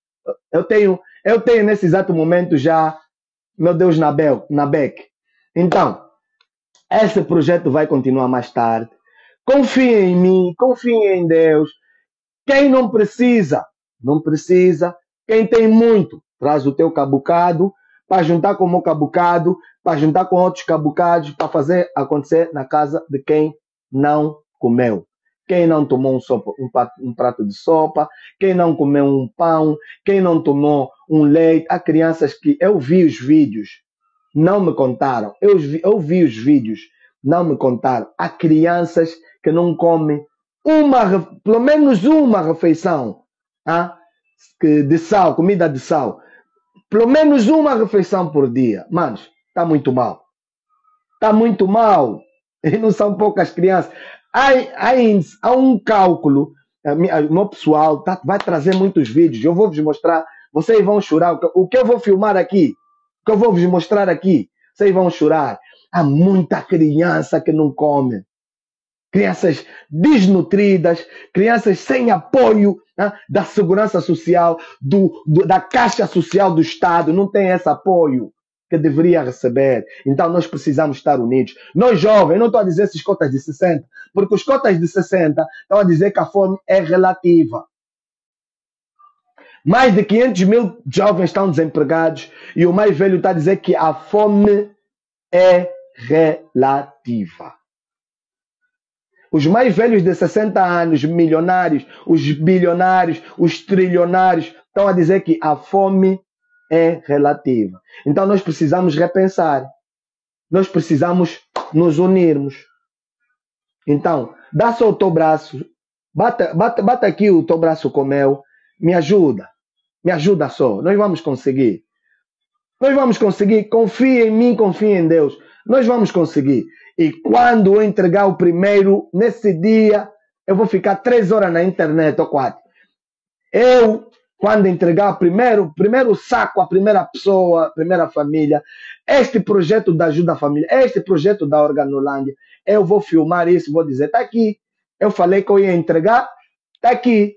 Eu tenho, eu tenho nesse exato momento já, meu Deus, na, Bel, na BEC. Então, esse projeto vai continuar mais tarde. Confiem em mim, confiem em Deus. Quem não precisa, não precisa. Quem tem muito, traz o teu cabucado para juntar com o meu cabucado, para juntar com outros cabucados, para fazer acontecer na casa de quem não comeu. Quem não tomou um, sopa, um, prato, um prato de sopa, quem não comeu um pão, quem não tomou um leite. Há crianças que eu vi os vídeos, não me contaram. Eu vi, eu vi os vídeos, não me contaram. Há crianças que não comem uma, pelo menos uma refeição. Ah? de sal, comida de sal. Pelo menos uma refeição por dia. Manos, está muito mal. Está muito mal. E não são poucas crianças. Há, há, há um cálculo. O meu pessoal tá, vai trazer muitos vídeos. Eu vou vos mostrar. Vocês vão chorar. O que eu vou filmar aqui, o que eu vou vos mostrar aqui, vocês vão chorar. Há muita criança que não come crianças desnutridas, crianças sem apoio né, da segurança social, do, do, da caixa social do Estado, não tem esse apoio que deveria receber. Então nós precisamos estar unidos. Nós jovens, não estou a dizer esses cotas de 60, porque os cotas de 60 estão a dizer que a fome é relativa. Mais de 500 mil jovens estão desempregados e o mais velho está a dizer que a fome é relativa. Os mais velhos de 60 anos, milionários, os bilionários, os trilionários, estão a dizer que a fome é relativa. Então nós precisamos repensar. Nós precisamos nos unirmos. Então, dá só o teu braço. Bata, bata, bata aqui o teu braço com o meu. Me ajuda. Me ajuda só. Nós vamos conseguir. Nós vamos conseguir. Confia em mim, confia em Deus. Nós vamos conseguir. E quando eu entregar o primeiro, nesse dia, eu vou ficar três horas na internet ou quatro. Eu, quando entregar o primeiro, primeiro saco, a primeira pessoa, primeira família, este projeto da ajuda à família, este projeto da Organolândia, eu vou filmar isso, vou dizer, tá aqui. Eu falei que eu ia entregar, tá aqui.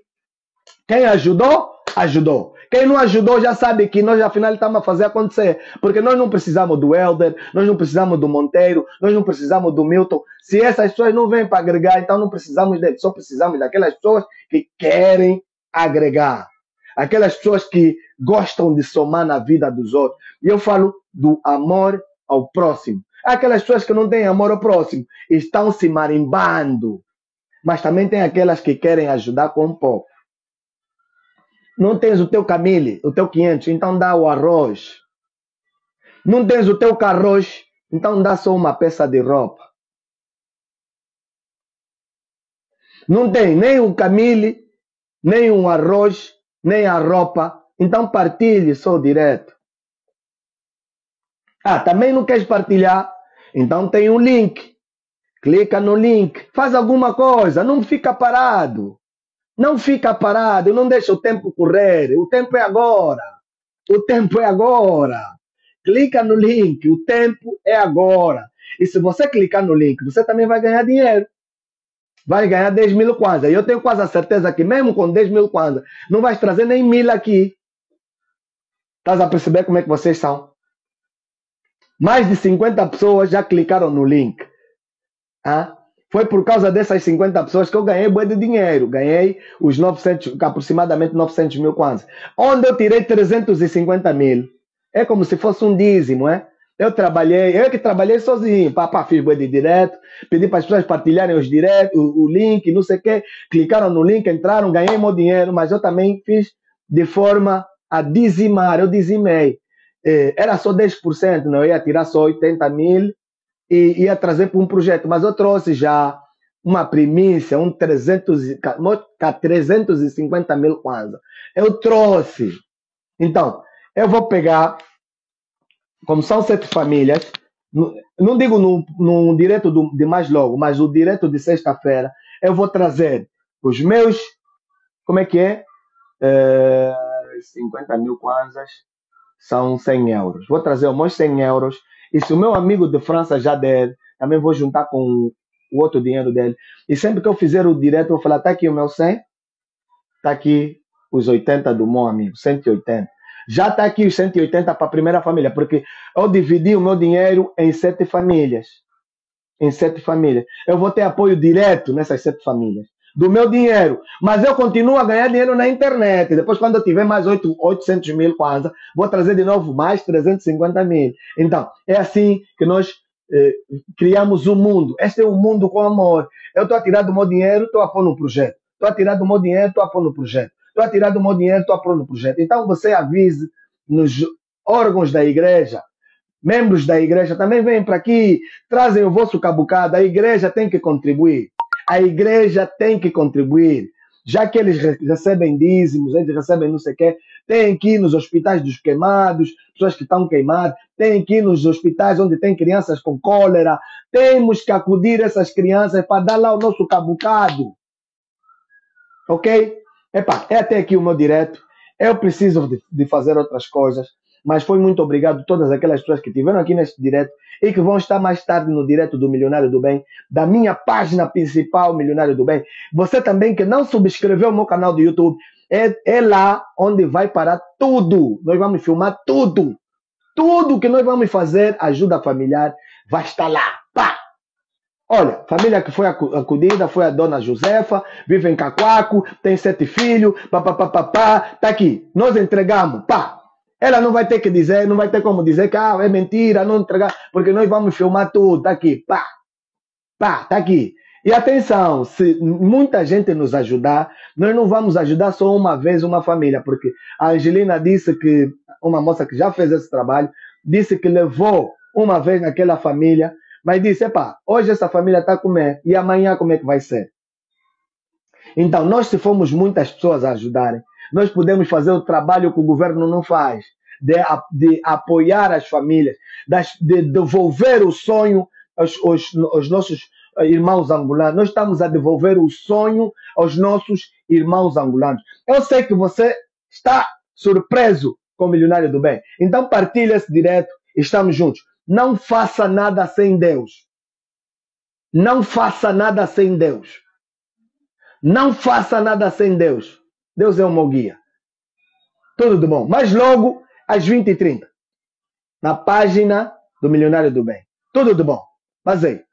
Quem ajudou, ajudou. Quem não ajudou já sabe que nós afinal estamos a fazer acontecer. Porque nós não precisamos do Helder, nós não precisamos do Monteiro, nós não precisamos do Milton. Se essas pessoas não vêm para agregar, então não precisamos deles. Só precisamos daquelas pessoas que querem agregar. Aquelas pessoas que gostam de somar na vida dos outros. E eu falo do amor ao próximo. Aquelas pessoas que não têm amor ao próximo estão se marimbando. Mas também tem aquelas que querem ajudar com um pouco. Não tens o teu camile, o teu 500, então dá o arroz. Não tens o teu carroz, então dá só uma peça de roupa. Não tem nem o camile, nem um arroz, nem a roupa, então partilhe só direto. Ah, também não queres partilhar? Então tem um link. Clica no link, faz alguma coisa, não fica parado. Não fica parado, não deixa o tempo correr. O tempo é agora. O tempo é agora. Clica no link, o tempo é agora. E se você clicar no link, você também vai ganhar dinheiro. Vai ganhar 10 mil kwanza. E eu tenho quase a certeza que mesmo com 10 mil kwanza, não vai trazer nem mil aqui. Estás a perceber como é que vocês são? Mais de 50 pessoas já clicaram no link. Ah? Foi por causa dessas 50 pessoas que eu ganhei bué de dinheiro. Ganhei os 900, aproximadamente 900 mil kwanzas. Onde eu tirei 350 mil. É como se fosse um dízimo, é? Eu trabalhei, eu que trabalhei sozinho. Papá, fiz bué de direto. Pedi para as pessoas partilharem os diretos, o, o link, não sei o quê. Clicaram no link, entraram, ganhei meu dinheiro. Mas eu também fiz de forma a dizimar. Eu dizimei. Eh, era só 10%, não? Eu ia tirar só 80 mil e ia trazer para um projeto, mas eu trouxe já uma primícia, um 300, 350 mil kwanza. Eu trouxe. Então, eu vou pegar, como são sete famílias, não digo no, no direto do, de mais logo, mas o direto de sexta-feira, eu vou trazer os meus, como é que é? é 50 mil kwanzas são 100 euros. Vou trazer os meus 100 euros e se o meu amigo de França já der, também vou juntar com o outro dinheiro dele. E sempre que eu fizer o direto, eu vou falar: tá aqui o meu 100, tá aqui os 80 do meu amigo, 180. Já está aqui os 180 para a primeira família, porque eu dividi o meu dinheiro em sete famílias. Em sete famílias. Eu vou ter apoio direto nessas sete famílias do meu dinheiro. Mas eu continuo a ganhar dinheiro na internet. Depois, quando eu tiver mais 8, 800 mil kwanza, vou trazer de novo mais 350 mil. Então, é assim que nós eh, criamos o um mundo. Este é um mundo com amor. Eu estou a tirar do meu dinheiro, estou a pôr no projeto. Estou a tirar do meu dinheiro, estou a pôr no projeto. Estou a tirar do meu dinheiro, estou a pôr no projeto. Então, você avise nos órgãos da igreja, membros da igreja também vêm para aqui, trazem o vosso cabucado. A igreja tem que contribuir. A igreja tem que contribuir. já que eles re- recebem dízimos, eles recebem não sei o quê, tem que ir nos hospitais dos queimados, pessoas que estão queimadas, tem que ir nos hospitais onde tem crianças com cólera, temos que acudir essas crianças para dar lá o nosso cabucado. Ok? Epa, é até aqui o meu direto. Eu preciso de, de fazer outras coisas, mas foi muito obrigado a todas aquelas pessoas que estiveram aqui neste direto e que vão estar mais tarde no direto do Milionário do Bem, da minha página principal, Milionário do Bem. Você também que não subscreveu o meu canal do YouTube, é, é lá onde vai parar tudo. Nós vamos filmar tudo. Tudo que nós vamos fazer, ajuda familiar, vai estar lá. Pá! Olha, família que foi acu- acudida foi a dona Josefa, vive em Cacoaco, tem sete filhos, papapá, tá aqui. Nós entregamos, pá. Ela não vai ter que dizer, não vai ter como dizer que ah, é mentira, não entregar, porque nós vamos filmar tudo, tá aqui, pá. Pá, tá aqui. E atenção, se muita gente nos ajudar, nós não vamos ajudar só uma vez uma família, porque a Angelina disse que, uma moça que já fez esse trabalho, disse que levou uma vez naquela família, mas disse, epá, hoje essa família está a comer, e amanhã como é que vai ser? Então, nós se formos muitas pessoas a ajudarem, nós podemos fazer o trabalho que o governo não faz, de, de apoiar as famílias, de devolver o sonho aos, aos, aos nossos eh, irmãos angolanos. Nós estamos a devolver o sonho aos nossos irmãos angolanos. Eu sei que você está surpreso com o Milionário do Bem. Então partilha esse direto. Estamos juntos. Não faça nada sem Deus. Não faça nada sem Deus. Não faça nada sem Deus. Deus é o meu guia. Tudo de bom. Mas logo, às 20h30, na página do Milionário do Bem. Tudo de bom. Mas aí.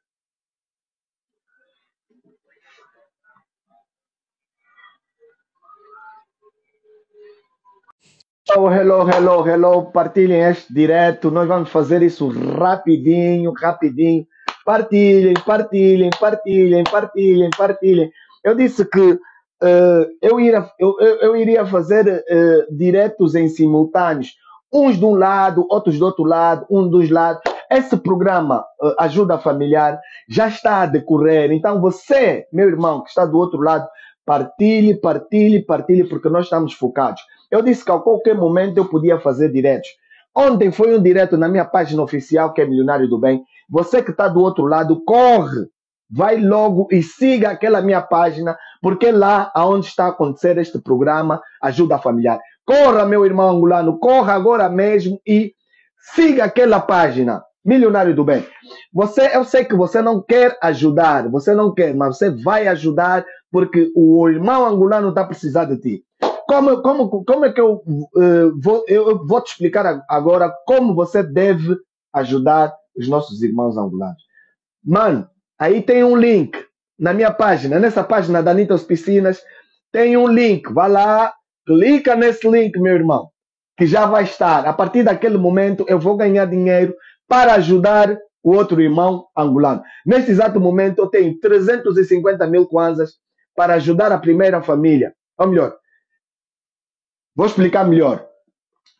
Hello, hello, hello, hello. Partilhem este direto. Nós vamos fazer isso rapidinho, rapidinho. Partilhem, partilhem, partilhem, partilhem, partilhem. Eu disse que eh, eu, iria, eu, eu, eu iria fazer eh, diretos em simultâneos. Uns de um lado, outros do outro lado, um dos lados. Esse programa eh, Ajuda Familiar já está a decorrer. Então você, meu irmão, que está do outro lado, partilhe, partilhe, partilhe, porque nós estamos focados. Eu disse que a qualquer momento eu podia fazer diretos. Ontem foi um direto na minha página oficial, que é Milionário do Bem. Você que está do outro lado, corre, vai logo e siga aquela minha página, porque lá aonde está a acontecer este programa Ajuda Familiar. Corra, meu irmão angolano, corra agora mesmo e siga aquela página, Milionário do Bem. Você, eu sei que você não quer ajudar, você não quer, mas você vai ajudar porque o irmão angolano está precisando de ti. Como, como, como é que eu, eh, vou, eu vou te explicar agora como você deve ajudar os nossos irmãos angolanos? Mano, aí tem um link na minha página, nessa página da Anitta Piscinas, tem um link. Vai lá, clica nesse link, meu irmão, que já vai estar. A partir daquele momento, eu vou ganhar dinheiro para ajudar o outro irmão angolano. Neste exato momento, eu tenho 350 mil kwanzas para ajudar a primeira família. Ou melhor, vou explicar melhor.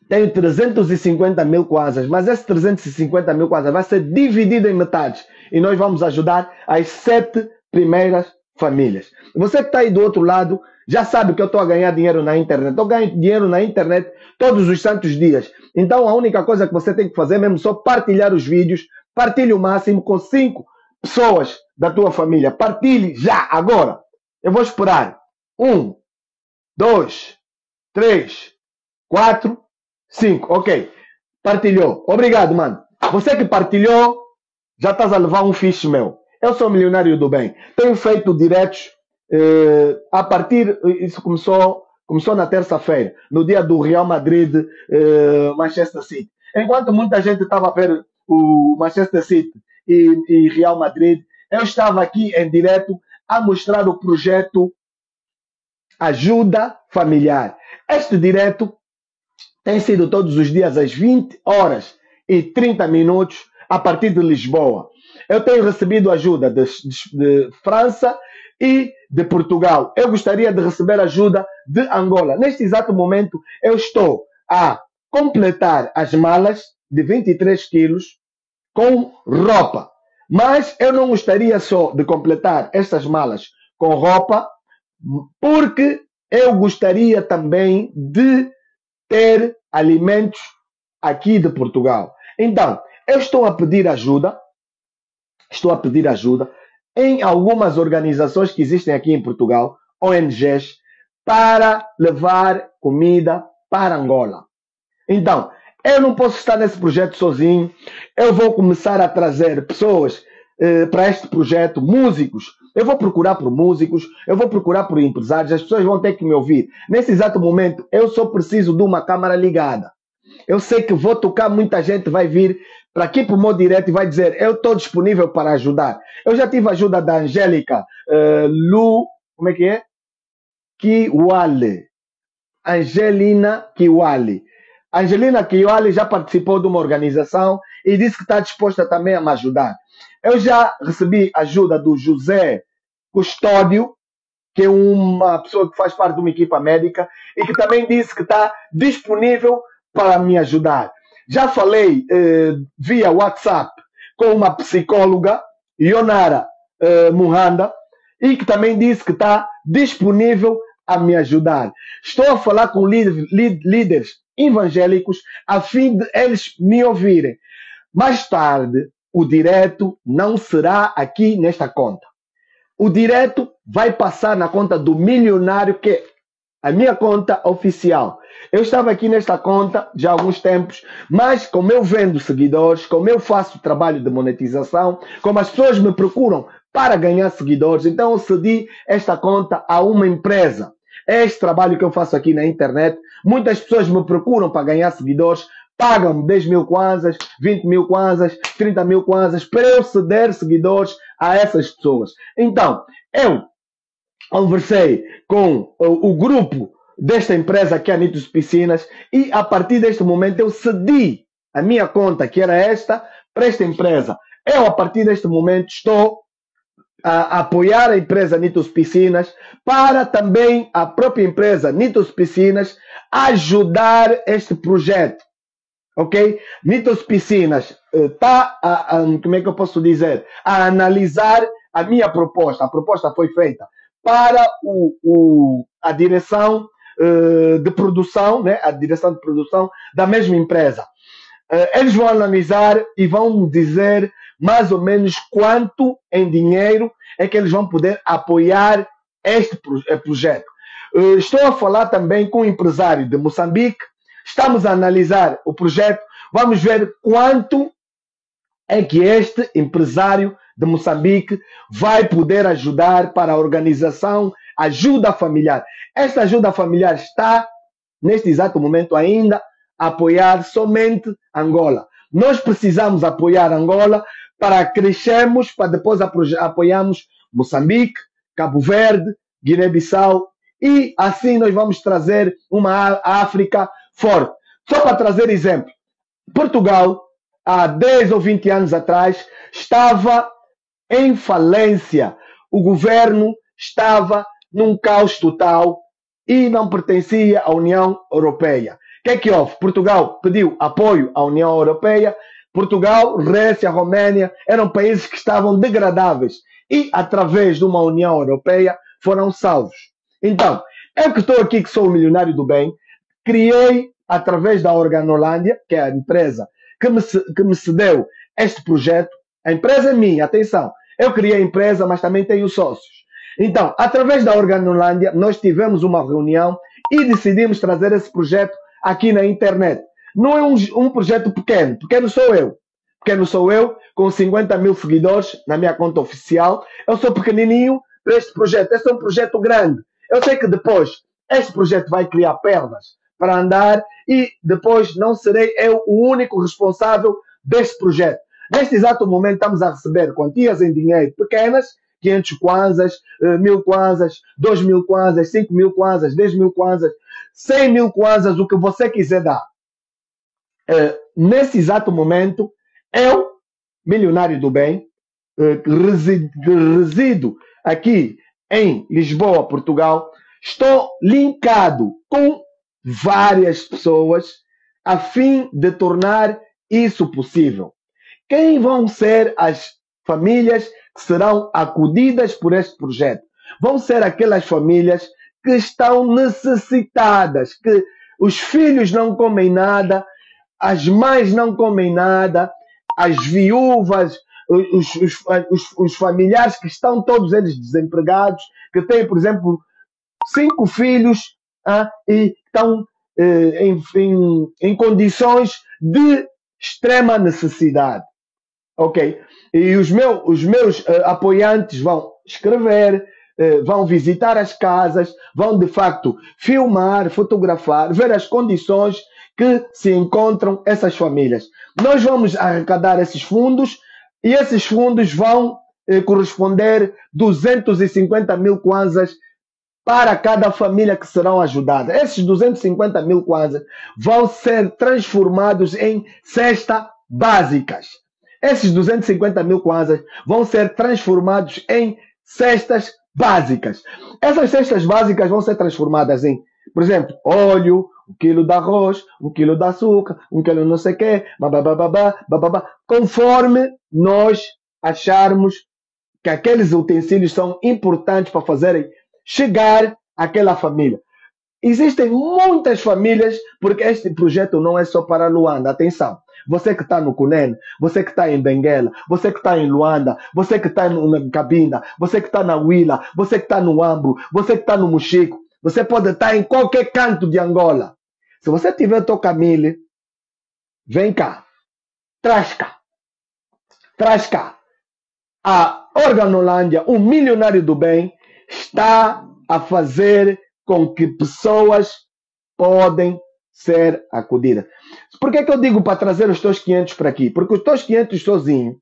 Tenho 350 mil kwanzas, mas esses 350 mil kwanzas vai ser dividido em metades. E nós vamos ajudar as sete primeiras famílias. Você que está aí do outro lado, já sabe que eu estou a ganhar dinheiro na internet. Eu ganho dinheiro na internet todos os santos dias. Então a única coisa que você tem que fazer é mesmo só partilhar os vídeos. Partilhe o máximo com cinco pessoas da tua família. Partilhe já, agora. Eu vou esperar. Um, dois, três, quatro, cinco. Ok. Partilhou. Obrigado, mano. Você que partilhou, já estás a levar um fixe meu. Eu sou milionário do bem. Tenho feito diretos eh, a partir. Isso começou, começou na terça-feira, no dia do Real Madrid eh, Manchester City. Enquanto muita gente estava a ver o Manchester City e, e Real Madrid, eu estava aqui em direto a mostrar o projeto Ajuda Familiar. Este direto tem sido todos os dias às 20 horas e 30 minutos a partir de Lisboa. Eu tenho recebido ajuda de, de- de França e de Portugal. Eu gostaria de receber ajuda de Angola. Neste exato momento, eu estou a completar as malas de 23 quilos com roupa. Mas eu não gostaria só de completar estas malas com roupa, porque eu gostaria também de ter alimentos aqui de Portugal. Então, eu estou a pedir ajuda, estou a pedir ajuda em algumas organizações que existem aqui em Portugal, ONGs, para levar comida para Angola. Então, eu não posso estar nesse projeto sozinho. Eu vou começar a trazer pessoas eh, para este projeto, músicos. Eu vou procurar por músicos, eu vou procurar por empresários. As pessoas vão ter que me ouvir. Nesse exato momento, eu só preciso de uma câmara ligada. Eu sei que vou tocar, muita gente vai vir para aqui para o modo direto e vai dizer: Eu estou disponível para ajudar. Eu já tive ajuda da Angélica uh, Lu, como é que é? Kiwale. Angelina Kiwale. Angelina Kiwale já participou de uma organização e disse que está disposta também a me ajudar. Eu já recebi ajuda do José Custódio, que é uma pessoa que faz parte de uma equipa médica e que também disse que está disponível para me ajudar. Já falei eh, via WhatsApp com uma psicóloga, Ionara eh, Muhanda, e que também disse que está disponível a me ajudar. Estou a falar com líderes evangélicos a fim de eles me ouvirem. Mais tarde, o direto não será aqui nesta conta. O direto vai passar na conta do milionário que é a minha conta oficial. Eu estava aqui nesta conta já há alguns tempos, mas como eu vendo seguidores, como eu faço trabalho de monetização, como as pessoas me procuram para ganhar seguidores, então eu cedi esta conta a uma empresa. É este trabalho que eu faço aqui na internet. Muitas pessoas me procuram para ganhar seguidores, pagam 10 mil kwanzas, 20 mil kwanzas, 30 mil kwanzas para eu ceder seguidores a essas pessoas. Então, eu conversei com o, o grupo desta empresa que é a Nitos Piscinas e a partir deste momento eu cedi a minha conta, que era esta, para esta empresa. Eu, a partir deste momento, estou a apoiar a empresa Nitos Piscinas para também a própria empresa Nitos Piscinas ajudar este projeto. Ok? Nitos Piscinas está, uh, como é que eu posso dizer, a analisar a minha proposta. A proposta foi feita para o, o, a direção uh, de produção, né? a direção de produção da mesma empresa. Uh, eles vão analisar e vão dizer mais ou menos quanto em dinheiro é que eles vão poder apoiar este pro, uh, projeto. estou a falar também com um empresário de Moçambique, estamos a analisar o projeto, vamos ver quanto é que este empresário de Moçambique vai poder ajudar para a organização ajuda familiar. Esta ajuda familiar está, neste exato momento ainda, a apoiar somente Angola. Nós precisamos apoiar Angola para crescermos, para depois apoiarmos Moçambique, Cabo Verde, Guiné-Bissau e assim nós vamos trazer uma África forte. Só para trazer exemplo, Portugal, há 10 ou 20 anos atrás, estava em falência. O governo estava num caos total e não pertencia à União Europeia. O que é que houve? Portugal pediu apoio à União Europeia. Portugal, Grécia, Roménia eram países que estavam degradáveis e, através de uma União Europeia, foram salvos. Então, eu que estou aqui, que sou o milionário do bem, criei, através da Organolândia, que é a empresa que me, que me cedeu este projeto, a empresa é minha, atenção, eu criei a empresa, mas também tenho sócios. Então, através da Organolândia, nós tivemos uma reunião e decidimos trazer esse projeto aqui na internet. Não é um, um projeto pequeno, pequeno sou eu. Pequeno sou eu, com 50 mil seguidores na minha conta oficial. Eu sou pequenininho para este projeto. Este é um projeto grande. Eu sei que depois este projeto vai criar pernas para andar e depois não serei eu o único responsável deste projeto. Neste exato momento estamos a receber quantias em dinheiro pequenas 500 kwanzas, 1000 kwanzas, 2000 kwanzas, 5000 kwanzas, 10 mil kwanzas, 100 mil kwanzas, o que você quiser dar. Eh, nesse exato momento, eu, milionário do bem, eh, resido aqui em Lisboa, Portugal, estou linkado com várias pessoas a fim de tornar isso possível. Quem vão ser as famílias que serão acudidas por este projeto? vão ser aquelas famílias que estão necessitadas, que os filhos não comem nada, as mães não comem nada, as viúvas, os, os, os, os familiares que estão todos eles desempregados, que têm, por exemplo, cinco filhos ah, e estão eh, em, em, em condições de extrema necessidade. Ok? E os, meu, os meus uh, apoiantes vão escrever, uh, vão visitar as casas, vão de facto filmar, fotografar, ver as condições que se encontram essas famílias. Nós vamos arrecadar esses fundos e esses fundos vão eh, corresponder 250 mil kwanzas para cada família que serão ajudadas. Esses 250 mil kwanzas vão ser transformados em cesta básicas. Esses 250 mil kwanzas vão ser transformados em cestas básicas. Essas cestas básicas vão ser transformadas em, por exemplo, óleo, um quilo de arroz, um quilo de açúcar, um quilo não sei o quê, bababá, bababá, conforme nós acharmos que aqueles utensílios são importantes para fazerem chegar àquela família. Existem muitas famílias, porque este projeto não é só para Luanda, atenção. Você que está no Cunene, você que está em Benguela, você que está em Luanda, você que está na Cabinda, você que está na Huila, você que está no Ambo, você que está no Muxico, você pode estar em qualquer canto de Angola. Se você tiver Tocamile, vem cá, traz cá, traz cá. A Organolândia, um milionário do bem, está a fazer com que pessoas podem ser acudidas. Por que, que eu digo para trazer os teus 500 para aqui? Porque os teus 500 sozinho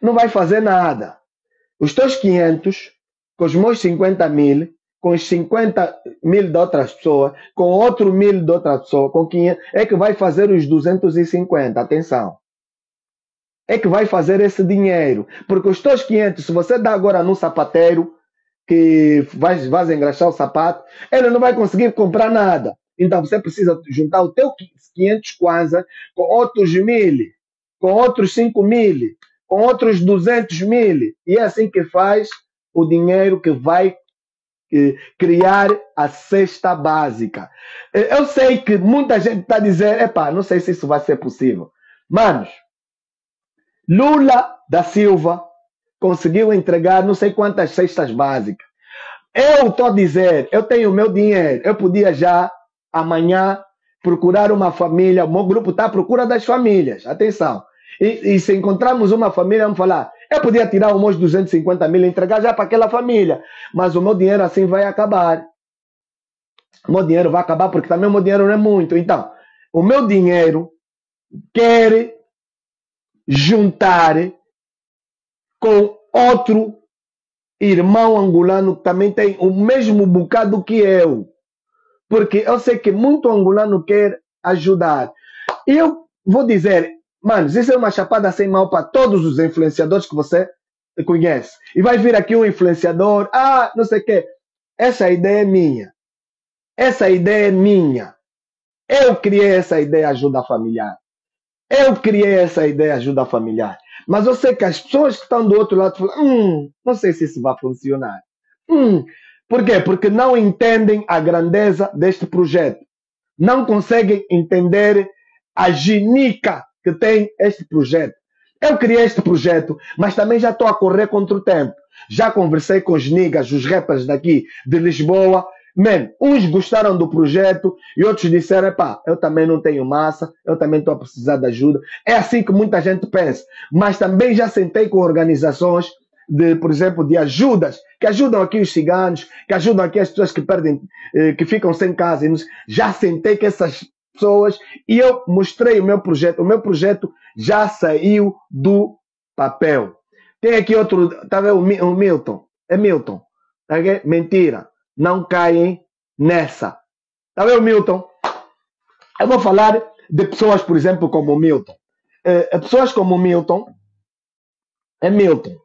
não vai fazer nada. Os teus 500, com os meus 50 mil, com os 50 mil de outras pessoas, com outro mil de outra pessoa, com 500, é que vai fazer os 250. Atenção. É que vai fazer esse dinheiro. Porque os teus 500, se você dá agora num sapateiro, que vai, vai engraxar o sapato, ele não vai conseguir comprar nada. Então você precisa juntar o teu 500 kwanza com outros mil, com outros 5 mil, com outros 200 mil. E é assim que faz o dinheiro que vai eh, criar a cesta básica. Eh, eu sei que muita gente está dizendo, epá, não sei se isso vai ser possível. Manos, Lula da Silva conseguiu entregar não sei quantas cestas básicas. Eu estou a dizer, eu tenho o meu dinheiro, eu podia já amanhã procurar uma família, o meu grupo está à procura das famílias, atenção. E, e, se encontrarmos uma família, vamos falar, eu podia tirar uns 250 mil e entregar já para aquela família, mas o meu dinheiro assim vai acabar. O meu dinheiro vai acabar porque também o meu dinheiro não é muito. Então, o meu dinheiro quer juntar com outro irmão angolano que também tem o mesmo bocado que eu. Porque eu sei que muito angolano quer ajudar. Eu vou dizer, mano, isso é uma chapada sem mal para todos os influenciadores que você conhece. E vai vir aqui um influenciador, ah, não sei o quê. Essa ideia é minha. Essa ideia é minha. Eu criei essa ideia ajuda familiar. Eu criei essa ideia ajuda familiar. Mas eu sei que as pessoas que estão do outro lado falam, hum, não sei se isso vai funcionar. Hum, por quê? Porque não entendem a grandeza deste projeto. Não conseguem entender a ginica que tem este projeto. Eu criei este projeto, mas também já estou a correr contra o tempo. Já conversei com os niggas, os rappers daqui de Lisboa, Man, uns gostaram do projeto e outros disseram: pá, eu também não tenho massa, eu também estou a precisar de ajuda. É assim que muita gente pensa. Mas também já sentei com organizações de, por exemplo, de ajudas, que ajudam aqui os ciganos, que ajudam aqui as pessoas que perdem, eh, que ficam sem casa. Já sentei com essas pessoas e eu mostrei o meu projeto. O meu projeto já saiu do papel. Tem aqui outro, tá vendo o Milton? É Milton. Tá Mentira não caem nessa. Tá vendo, Milton? Eu vou falar de pessoas, por exemplo, como Milton. É, pessoas como Milton, é Milton,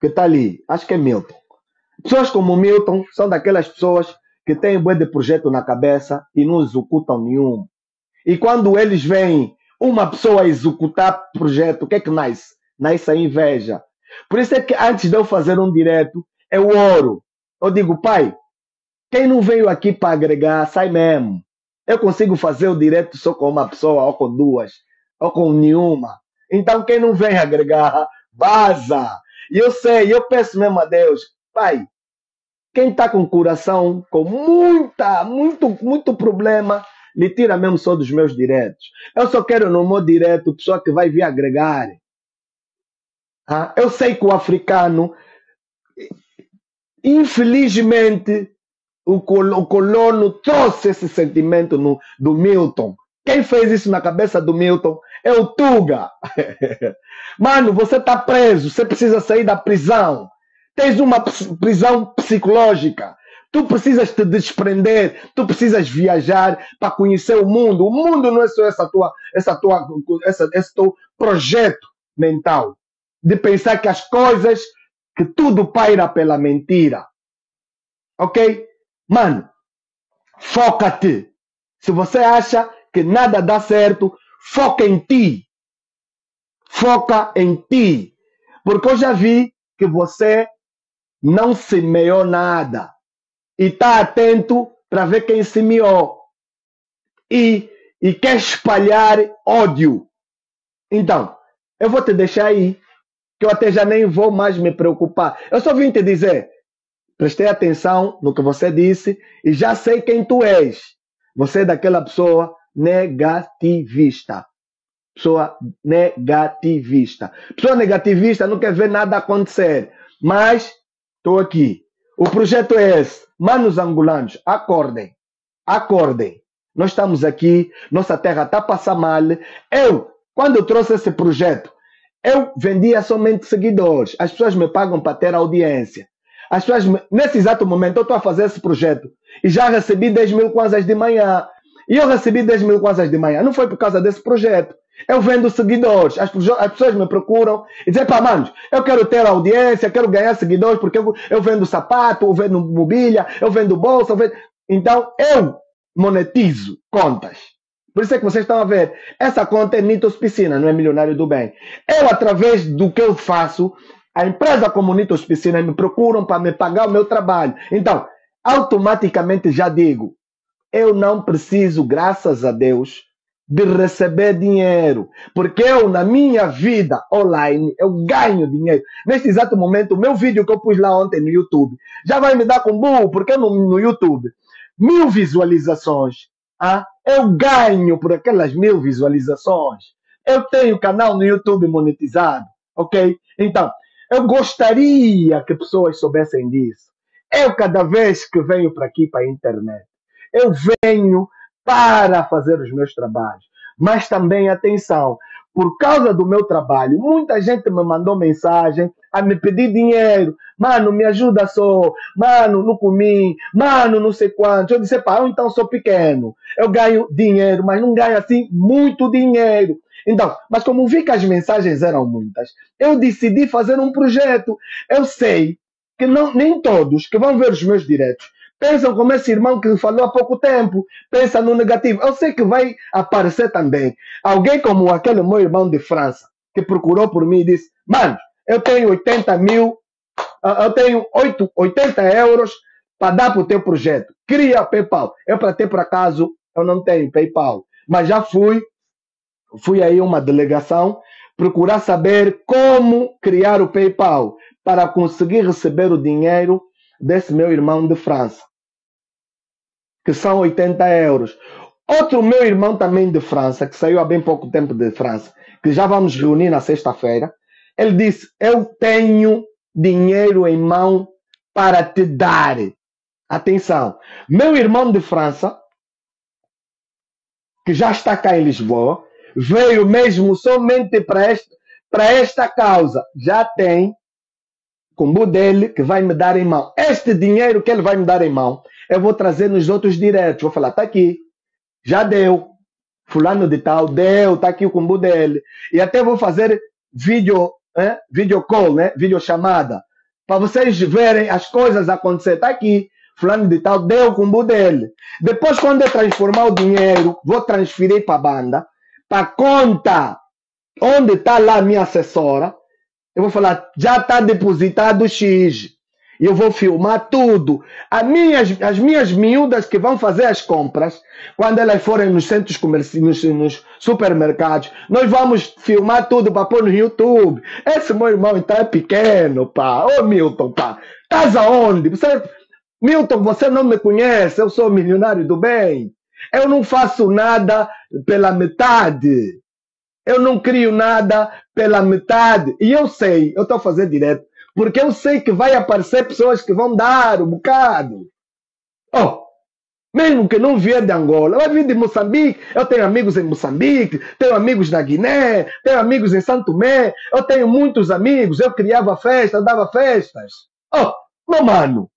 que está ali, acho que é Milton. Pessoas como Milton são daquelas pessoas que têm bué de projeto na cabeça e não executam nenhum. E quando eles veem uma pessoa executar projeto, o que é que nasce? Nasce a inveja. Por isso é que antes de eu fazer um direto, eu oro Eu digo, pai, quem não veio aqui para agregar, sai mesmo. Eu consigo fazer o direto só com uma pessoa, ou com duas, ou com nenhuma. Então, quem não vem agregar, vaza. E eu sei, eu peço mesmo a Deus, pai, quem está com o coração com muita, muito, muito problema, lhe tira mesmo só dos meus diretos. Eu só quero no meu direto pessoa que vai vir agregar. Ah, eu sei que o africano, infelizmente, o, col o colono trouxe esse sentimento no, do Milton. Quem fez isso na cabeça do Milton é o Tuga. Mano, você está preso, você precisa sair da prisão. Tens uma prisão psicológica. Tu precisas te desprender, tu precisas viajar para conhecer o mundo. O mundo não é só essa tua, essa tua, essa, esse teu projeto mental de pensar que as coisas, que tudo paira pela mentira. Ok? Mano, foca-te. Se você acha que nada dá certo, foca em ti. Foca em ti. Porque eu já vi que você não semeou nada. E está atento para ver quem semeou. E, e quer espalhar ódio. Então, eu vou te deixar aí. Que eu até já nem vou mais me preocupar. Eu só vim te dizer prestei atenção no que você disse e já sei quem tu és. Você é daquela pessoa negativista. Pessoa negativista. Pessoa negativista não quer ver nada acontecer. Mas estou aqui. O projeto é esse. Manos angolanos, acordem. Acordem. Nós estamos aqui, nossa terra está a passar mal. Eu, quando eu trouxe esse projeto, eu vendia somente seguidores. As pessoas me pagam para ter audiência. As nesse exato momento, eu estou a fazer esse projeto e já recebi 10 mil kwanzas de manhã. E eu recebi 10 mil kwanzas de manhã. Não foi por causa desse projeto. Eu vendo seguidores. As, as pessoas me procuram e dizem, pá, manos, eu quero ter audiência, quero ganhar seguidores porque eu, eu vendo sapato, eu vendo mobília, eu vendo bolsa. Eu vendo... Então, eu monetizo contas. Por isso é que vocês estão a ver. Essa conta é Nitos Piscina, não é Milionário do Bem. Eu, através do que eu faço, a empresa como Nitos Piscina me procuram para me pagar o meu trabalho. Então, automaticamente já digo, eu não preciso, graças a Deus, de receber dinheiro. Porque eu, na minha vida online, eu ganho dinheiro. Neste exato momento, o meu vídeo que eu pus lá ontem no YouTube já vai me dar com burro, porque no, no YouTube, mil visualizações. Ah, eu ganho por aquelas mil visualizações. Eu tenho canal no YouTube monetizado, ok? Então, eu gostaria que pessoas soubessem disso. Eu, cada vez que venho para aqui, para a internet, eu venho para fazer os meus trabalhos. Mas também, atenção, por causa do meu trabalho, muita gente me mandou mensagem a me pedir dinheiro. Mano, me ajuda só. Mano, não comi. Mano, não sei quanto. Eu disse, pá, eu então sou pequeno. Eu ganho dinheiro, mas não ganho assim muito dinheiro. Então, mas como vi que as mensagens eram muitas, eu decidi fazer um projeto. Eu sei que não, nem todos que vão ver os meus diretos pensam como esse irmão que falou há pouco tempo, pensa no negativo. Eu sei que vai aparecer também alguém como aquele meu irmão de França, que procurou por mim e disse: Mano, eu tenho 80 mil, ah, eu tenho 8, 80 euros para dar para o teu projeto. Cria PayPal. Eu, para ter por acaso, eu não tenho PayPal, mas já fui fui aí uma delegação procurar saber como criar o PayPal para conseguir receber o dinheiro desse meu irmão de França, que são 80 euros. Outro meu irmão também de França, que saiu há bem pouco tempo de França, que já vamos reunir na sexta-feira, ele disse: Eu tenho dinheiro em mão para te dar. Atenção, meu irmão de França, que já está cá em Lisboa, veio mesmo somente para esta, para esta causa. Já tem combo dele que vai me dar em mão. Este dinheiro que ele vai me dar em mão, eu vou trazer nos outros diretos. Vou falar, tá aqui. Já deu. Fulano de tal, deu, tá aqui o combo dele. E até vou fazer vídeo, né? vídeo call, né? Vídeo chamada. Para vocês verem as coisas acontecer. Tá aqui. Fulano de tal, deu o combo dele. Depois, quando eu transformar o dinheiro, vou transferir para a banda para conta onde está lá a minha assessora, eu vou falar, já está depositado X. E eu vou filmar tudo. As minhas, as minhas miúdas que vão fazer as compras, quando elas forem nos centros comerciais, nos, nos supermercados, nós vamos filmar tudo para pôr no YouTube. Esse meu irmão então é pequeno, pá. Ô Milton, pá. Estás aonde? Você, Milton, você não me conhece, eu sou milionário do bem. Eu não faço nada pela metade. Eu não crio nada pela metade. E eu sei, eu estou fazer direto, porque eu sei que vai aparecer pessoas que vão dar um bocado. Oh, mesmo que não vier de Angola, vai vir de Moçambique. Eu tenho amigos em Moçambique, tenho amigos na Guiné, tenho amigos em Santo Tomé, eu tenho muitos amigos, eu criava festas, dava festas. Oh, meu mano,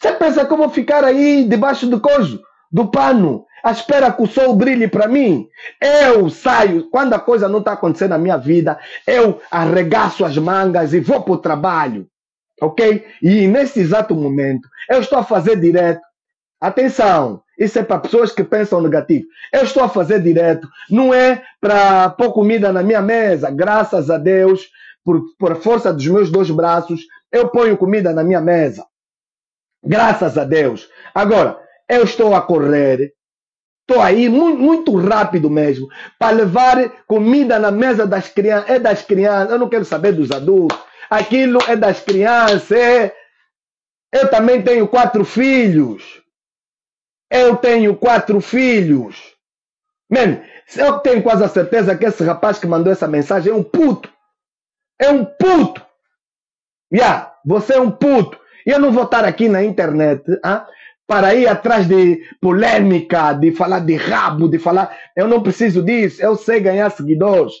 você pensa que eu vou ficar aí debaixo do cojo, do pano, à espera que o sol brilhe para mim. Eu saio, quando a coisa não está acontecendo na minha vida, eu arregaço as mangas e vou para o trabalho. Ok? E nesse exato momento, eu estou a fazer direto. Atenção, isso é para pessoas que pensam negativo. Eu estou a fazer direto, não é para pôr comida na minha mesa. Graças a Deus, por, por força dos meus dois braços, eu ponho comida na minha mesa. Graças a Deus. Agora, eu estou a correr Estou aí muito, muito rápido mesmo para levar comida na mesa das crianças. É das crianças, eu não quero saber dos adultos. Aquilo é das crianças. É... Eu também tenho quatro filhos. Eu tenho quatro filhos. Man, eu tenho quase a certeza que esse rapaz que mandou essa mensagem é um puto. É um puto. Yeah, você é um puto. E eu não vou estar aqui na internet ah, para ir atrás de polêmica, de falar de rabo, de falar. Eu não preciso disso. Eu sei ganhar seguidores.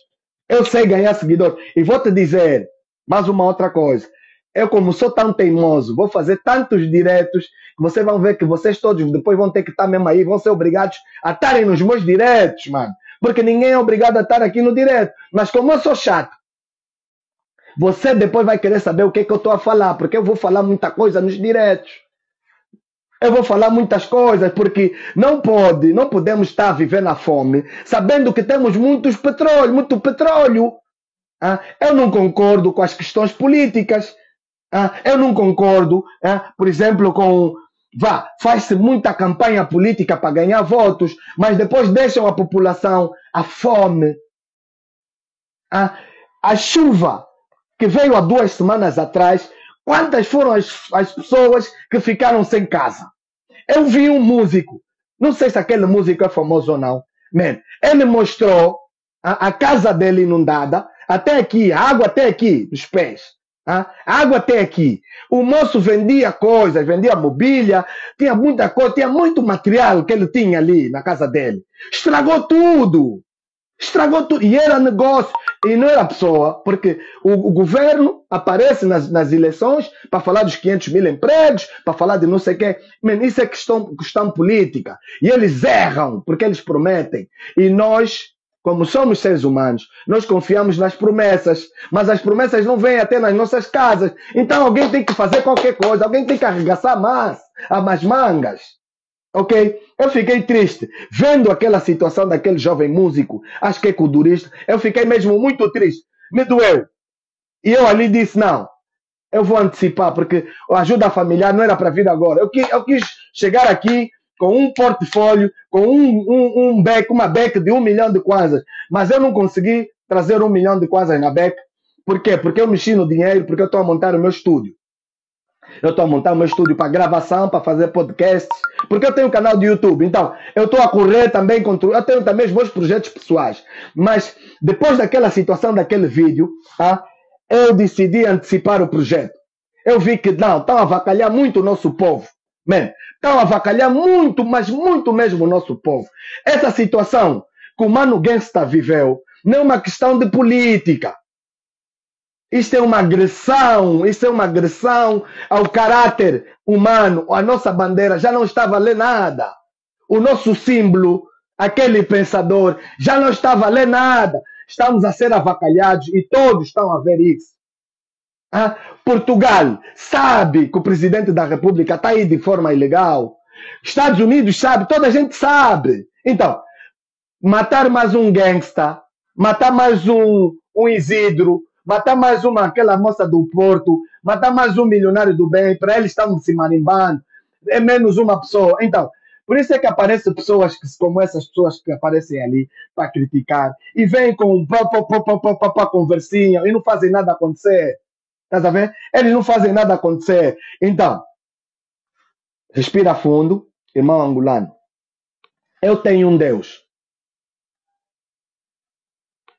Eu sei ganhar seguidores. E vou te dizer mais uma outra coisa. Eu, como sou tão teimoso, vou fazer tantos diretos que vocês vão ver que vocês todos depois vão ter que estar mesmo aí, vão ser obrigados a estarem nos meus diretos, mano. Porque ninguém é obrigado a estar aqui no direto. Mas como eu sou chato, você depois vai querer saber o que, é que eu estou a falar, porque eu vou falar muita coisa nos diretos. Eu vou falar muitas coisas porque não pode, não podemos estar a na fome, sabendo que temos muitos petróleo, muito petróleo. Ah, eu não concordo com as questões políticas. Ah, eu não concordo, ah, por exemplo, com vá, faz-se muita campanha política para ganhar votos, mas depois deixam a população à fome. Ah, a chuva que veio há duas semanas atrás Quantas foram as, as pessoas que ficaram sem casa? Eu vi um músico, não sei se aquele músico é famoso ou não, man, ele mostrou a, a casa dele inundada, até aqui, água até aqui, nos pés. A água até aqui. O moço vendia coisas, vendia mobília, tinha muita coisa, tinha muito material que ele tinha ali na casa dele. Estragou tudo. Estragou tudo. E era negócio. E não era pessoa, porque o, o governo aparece nas, nas eleições para falar dos 500 mil empregos, para falar de não sei o quê. Man, isso é questão, questão política. E eles erram, porque eles prometem. E nós, como somos seres humanos, nós confiamos nas promessas, mas as promessas não vêm até nas nossas casas. Então alguém tem que fazer qualquer coisa, alguém tem que arregaçar mais, as mangas. Ok? Eu fiquei triste. Vendo aquela situação daquele jovem músico, acho que é culturista, eu fiquei mesmo muito triste. Me doeu. E eu ali disse: não, eu vou antecipar, porque a ajuda familiar não era para vir agora. Eu eu quis chegar aqui com um portfólio, com um, um, um beck, uma beck de um milhão de kwanzas, mas eu não consegui trazer um milhão de kwanzas na beck. Por quê? Porque eu mexi no dinheiro, porque eu estou a montar o meu estúdio. Eu estou a montar meu estúdio para gravação, para fazer podcasts, porque eu tenho um canal de YouTube. Então, eu estou a correr também contra. Eu tenho também os meus projetos pessoais. Mas, depois daquela situação, daquele vídeo, tá? eu decidi antecipar o projeto. Eu vi que, não, estão a avacalhar muito o nosso povo. Estão a avacalhar muito, mas muito mesmo o nosso povo. Essa situação que o Mano Gangsta viveu não é uma questão de política. Isto é uma agressão, isto é uma agressão ao caráter humano. A nossa bandeira já não está a valer nada. O nosso símbolo, aquele pensador, já não está a valer nada. Estamos a ser avacalhados e todos estão a ver isso. Ah, Portugal sabe que o presidente da República está aí de forma ilegal. Estados Unidos sabe, toda a gente sabe. Então, matar mais um gangsta, matar mais um, um Isidro, matar mais uma, aquela moça do Porto, matar mais um milionário do bem, para eles estão se marimbando, é menos uma pessoa. Então, por isso é que aparecem pessoas que, como essas pessoas que aparecem ali para criticar e vêm com pá, pá, pá, pá, pá, pá, pá, conversinha e não fazem nada acontecer. Estás a ver? Eles não fazem nada acontecer. Então, respira fundo, irmão angolano. Eu tenho um Deus.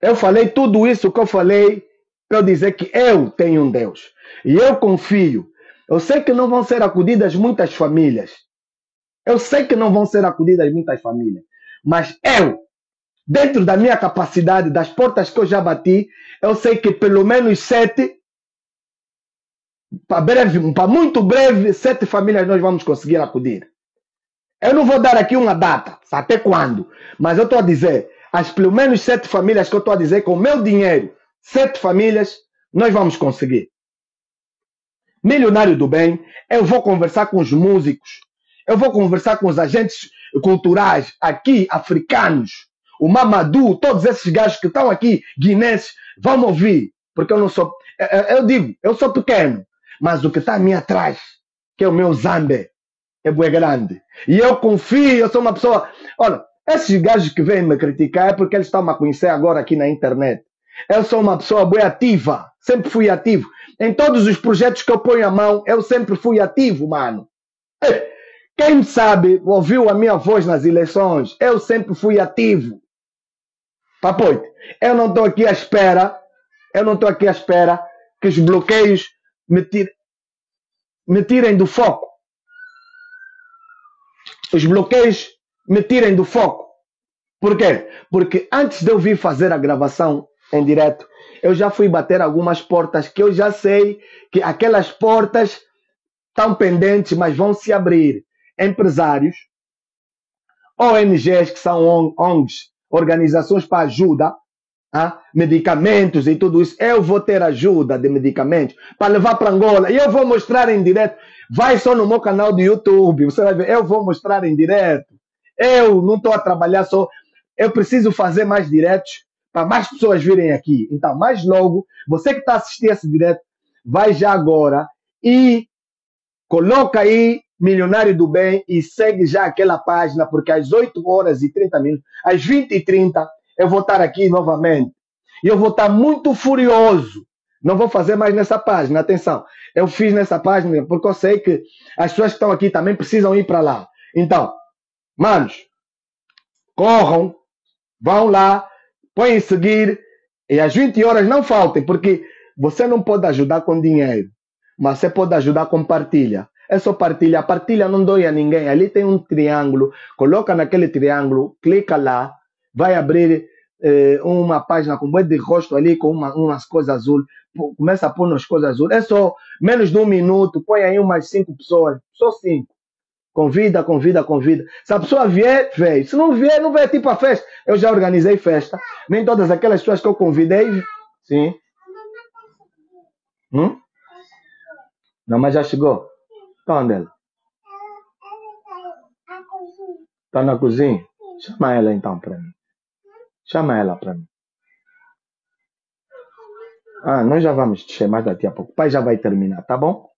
Eu falei tudo isso que eu falei para eu dizer que eu tenho um Deus. E eu confio. Eu sei que não vão ser acudidas muitas famílias. Eu sei que não vão ser acudidas muitas famílias. Mas eu, dentro da minha capacidade, das portas que eu já bati, eu sei que pelo menos sete, para breve, para muito breve, sete famílias nós vamos conseguir acudir. Eu não vou dar aqui uma data, até quando, mas eu estou a dizer, as pelo menos sete famílias que eu estou a dizer, com o meu dinheiro, sete famílias, nós vamos conseguir. Milionário do bem, eu vou conversar com os músicos, eu vou conversar com os agentes culturais aqui, africanos, o Mamadou, todos esses gajos que estão aqui, guinenses, vão ouvir, porque eu não sou, eu digo, eu sou pequeno, mas o que está a mim atrás, que é o meu Zambe, é bué grande. E eu confio, eu sou uma pessoa, olha, esses gajos que vêm me criticar é porque eles estão a conhecer agora aqui na internet. Eu sou uma pessoa bem ativa, sempre fui ativo. Em todos os projetos que eu ponho a mão, eu sempre fui ativo, mano. Quem sabe, ouviu a minha voz nas eleições, eu sempre fui ativo. Papoite, eu não estou aqui à espera, eu não estou aqui à espera que os bloqueios me, tir me tirem do foco. Os bloqueios me tirem do foco. Por quê? Porque antes de eu vir fazer a gravação em direto, eu já fui bater algumas portas que eu já sei que aquelas portas estão pendentes, mas vão se abrir. Empresários, ONGs, que são ONGs, organizações para ajuda, ah, medicamentos e tudo isso. Eu vou ter ajuda de medicamentos para levar para Angola. E eu vou mostrar em direto. Vai só no meu canal do YouTube. Você vai ver. Eu vou mostrar em direto. Eu não estou a trabalhar só. Eu preciso fazer mais diretos para mais pessoas virem aqui. Então, mais logo, você que está assistindo esse direto, vai já agora e coloca aí Milionário do Bem e segue já aquela página, porque às 8 horas e 30 minutos, às 20 e 30, eu vou estar aqui novamente. E eu vou estar muito furioso. Não vou fazer mais nessa página, atenção. Eu fiz nessa página porque eu sei que as pessoas que estão aqui também precisam ir para lá. Então, manos, corram, vão lá, põem seguir e às 20 horas não faltem, porque você não pode ajudar com dinheiro, mas você pode ajudar com partilha. É só partilha. A partilha não dói a ninguém. Ali tem um triângulo. Coloca naquele triângulo, clica lá, vai abrir eh, uma página com um de rosto ali, com uma, umas coisas azul. Começa a pôr umas coisas azul. É só menos de um minuto. Põe aí umas cinco pessoas. Só cinco. Convida, convida, convida. Se a pessoa vier, vem. Se não vier, não vai tipo a festa. Eu já organizei festa. Nem todas aquelas pessoas que eu convidei. Sim. Hum? Não, mas já chegou. Tá onde ela? Tá na cozinha? Chama ela então para mim. Chama ela para mim. Ah, nós já vamos descer mais daqui a pouco. O pai já vai terminar, tá bom?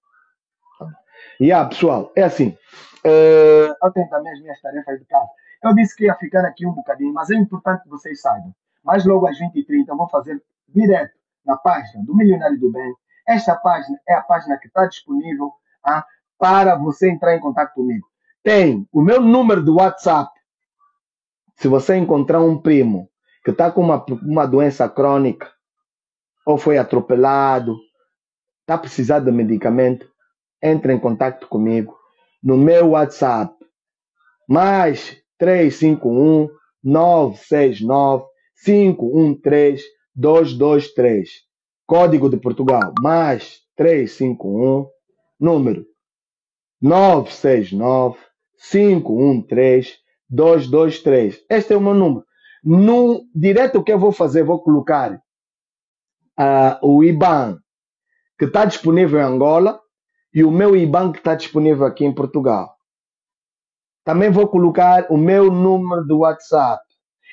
E ah, pessoal, é assim. Uh, eu tenho também as minhas tarefas de casa. Eu disse que ia ficar aqui um bocadinho, mas é importante que vocês saibam. Mas logo às 20h30 eu vou fazer direto na página do Milionário do Bem. Esta página é a página que está disponível ah, para você entrar em contato comigo. Tem o meu número do WhatsApp. Se você encontrar um primo que está com uma, uma doença crônica, ou foi atropelado, está precisando de medicamento, entre em contato comigo no meu WhatsApp. Mais 351 969 513 223. Código de Portugal. Mais 351 número 969 513 223. Este é o meu número. No direto que eu vou fazer, vou colocar uh, o IBAN que está disponível em Angola e o meu IBAN que está disponível aqui em Portugal. Também vou colocar o meu número do WhatsApp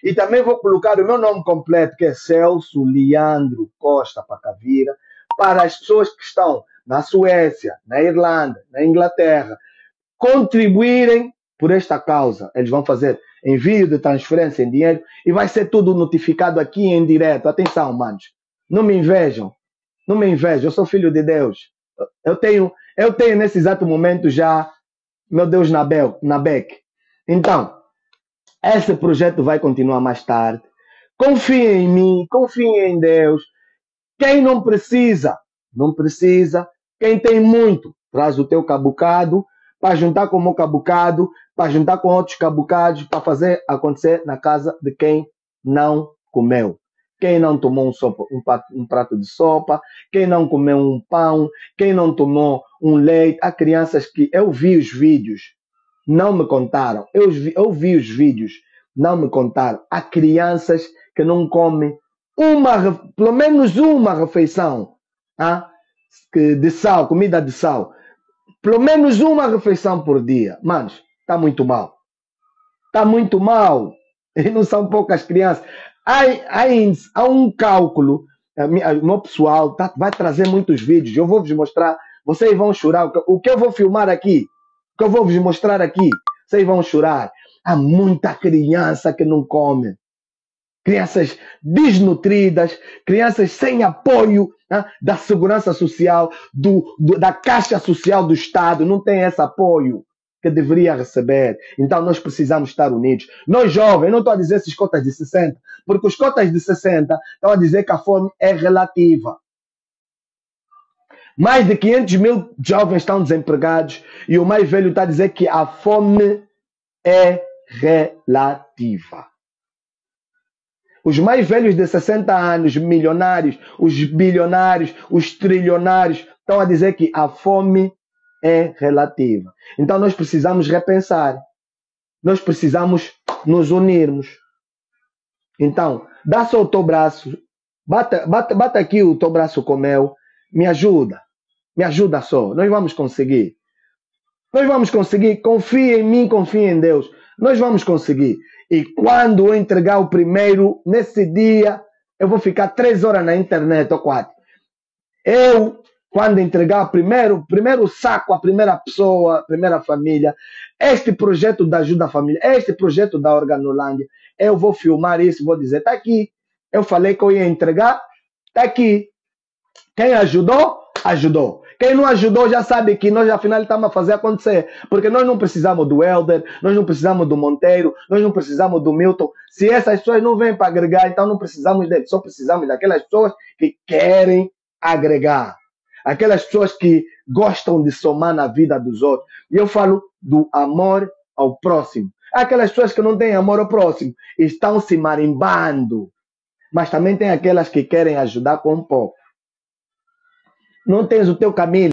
E também vou colocar o meu nome completo, que é Celso Leandro Costa Pacavira, para as pessoas que estão na Suécia, na Irlanda, na Inglaterra, contribuírem por esta causa. Eles vão fazer envio de transferência em dinheiro e vai ser tudo notificado aqui em direto. Atenção, manos. Não me invejam. Não me invejam. Eu sou filho de Deus. Eu tenho, eu tenho nesse exato momento já, meu Deus, na, Bel, na Beck. Então, esse projeto vai continuar mais tarde. Confiem em mim, confiem em Deus. Quem não precisa, não precisa. Quem tem muito, traz o teu cabucado para juntar com o meu cabucado, para juntar com outros cabucados, para fazer acontecer na casa de quem não comeu. Quem não tomou um, sopa, um, prato, um prato de sopa, quem não comeu um pão, quem não tomou um leite. Há crianças que eu vi os vídeos, não me contaram. Eu vi, eu vi os vídeos, não me contaram. Há crianças que não comem uma, pelo menos uma refeição ah, de sal, comida de sal. Pelo menos uma refeição por dia. Manos, está muito mal. Está muito mal. E não são poucas crianças. Há, há, há um cálculo. O meu pessoal tá, vai trazer muitos vídeos. Eu vou vos mostrar. Vocês vão chorar. O que eu vou filmar aqui, o que eu vou vos mostrar aqui, vocês vão chorar. Há muita criança que não come crianças desnutridas, crianças sem apoio né, da segurança social, do, do, da caixa social do Estado, não tem esse apoio que deveria receber. Então nós precisamos estar unidos. Nós jovens, não estou a dizer esses cotas de 60, porque os cotas de 60 estão a dizer que a fome é relativa. Mais de 500 mil jovens estão desempregados e o mais velho está a dizer que a fome é relativa. Os mais velhos de 60 anos, milionários, os bilionários, os trilionários, estão a dizer que a fome é relativa. Então nós precisamos repensar. Nós precisamos nos unirmos. Então, dá só o teu braço. Bata, bata, bata aqui o teu braço com o meu. Me ajuda. Me ajuda só. Nós vamos conseguir. Nós vamos conseguir. Confia em mim, confia em Deus. Nós vamos conseguir. E quando eu entregar o primeiro, nesse dia, eu vou ficar três horas na internet ou quatro. Eu, quando entregar o primeiro, primeiro saco, a primeira pessoa, a primeira família, este projeto da ajuda à família, este projeto da Organolândia, eu vou filmar isso, vou dizer, tá aqui. Eu falei que eu ia entregar, tá aqui. Quem ajudou, ajudou. Quem não ajudou já sabe que nós afinal estamos a fazer acontecer. Porque nós não precisamos do Helder, nós não precisamos do Monteiro, nós não precisamos do Milton. Se essas pessoas não vêm para agregar, então não precisamos deles. Só precisamos daquelas pessoas que querem agregar. Aquelas pessoas que gostam de somar na vida dos outros. E eu falo do amor ao próximo. Aquelas pessoas que não têm amor ao próximo estão se marimbando. Mas também tem aquelas que querem ajudar com um pouco não tens o teu caminho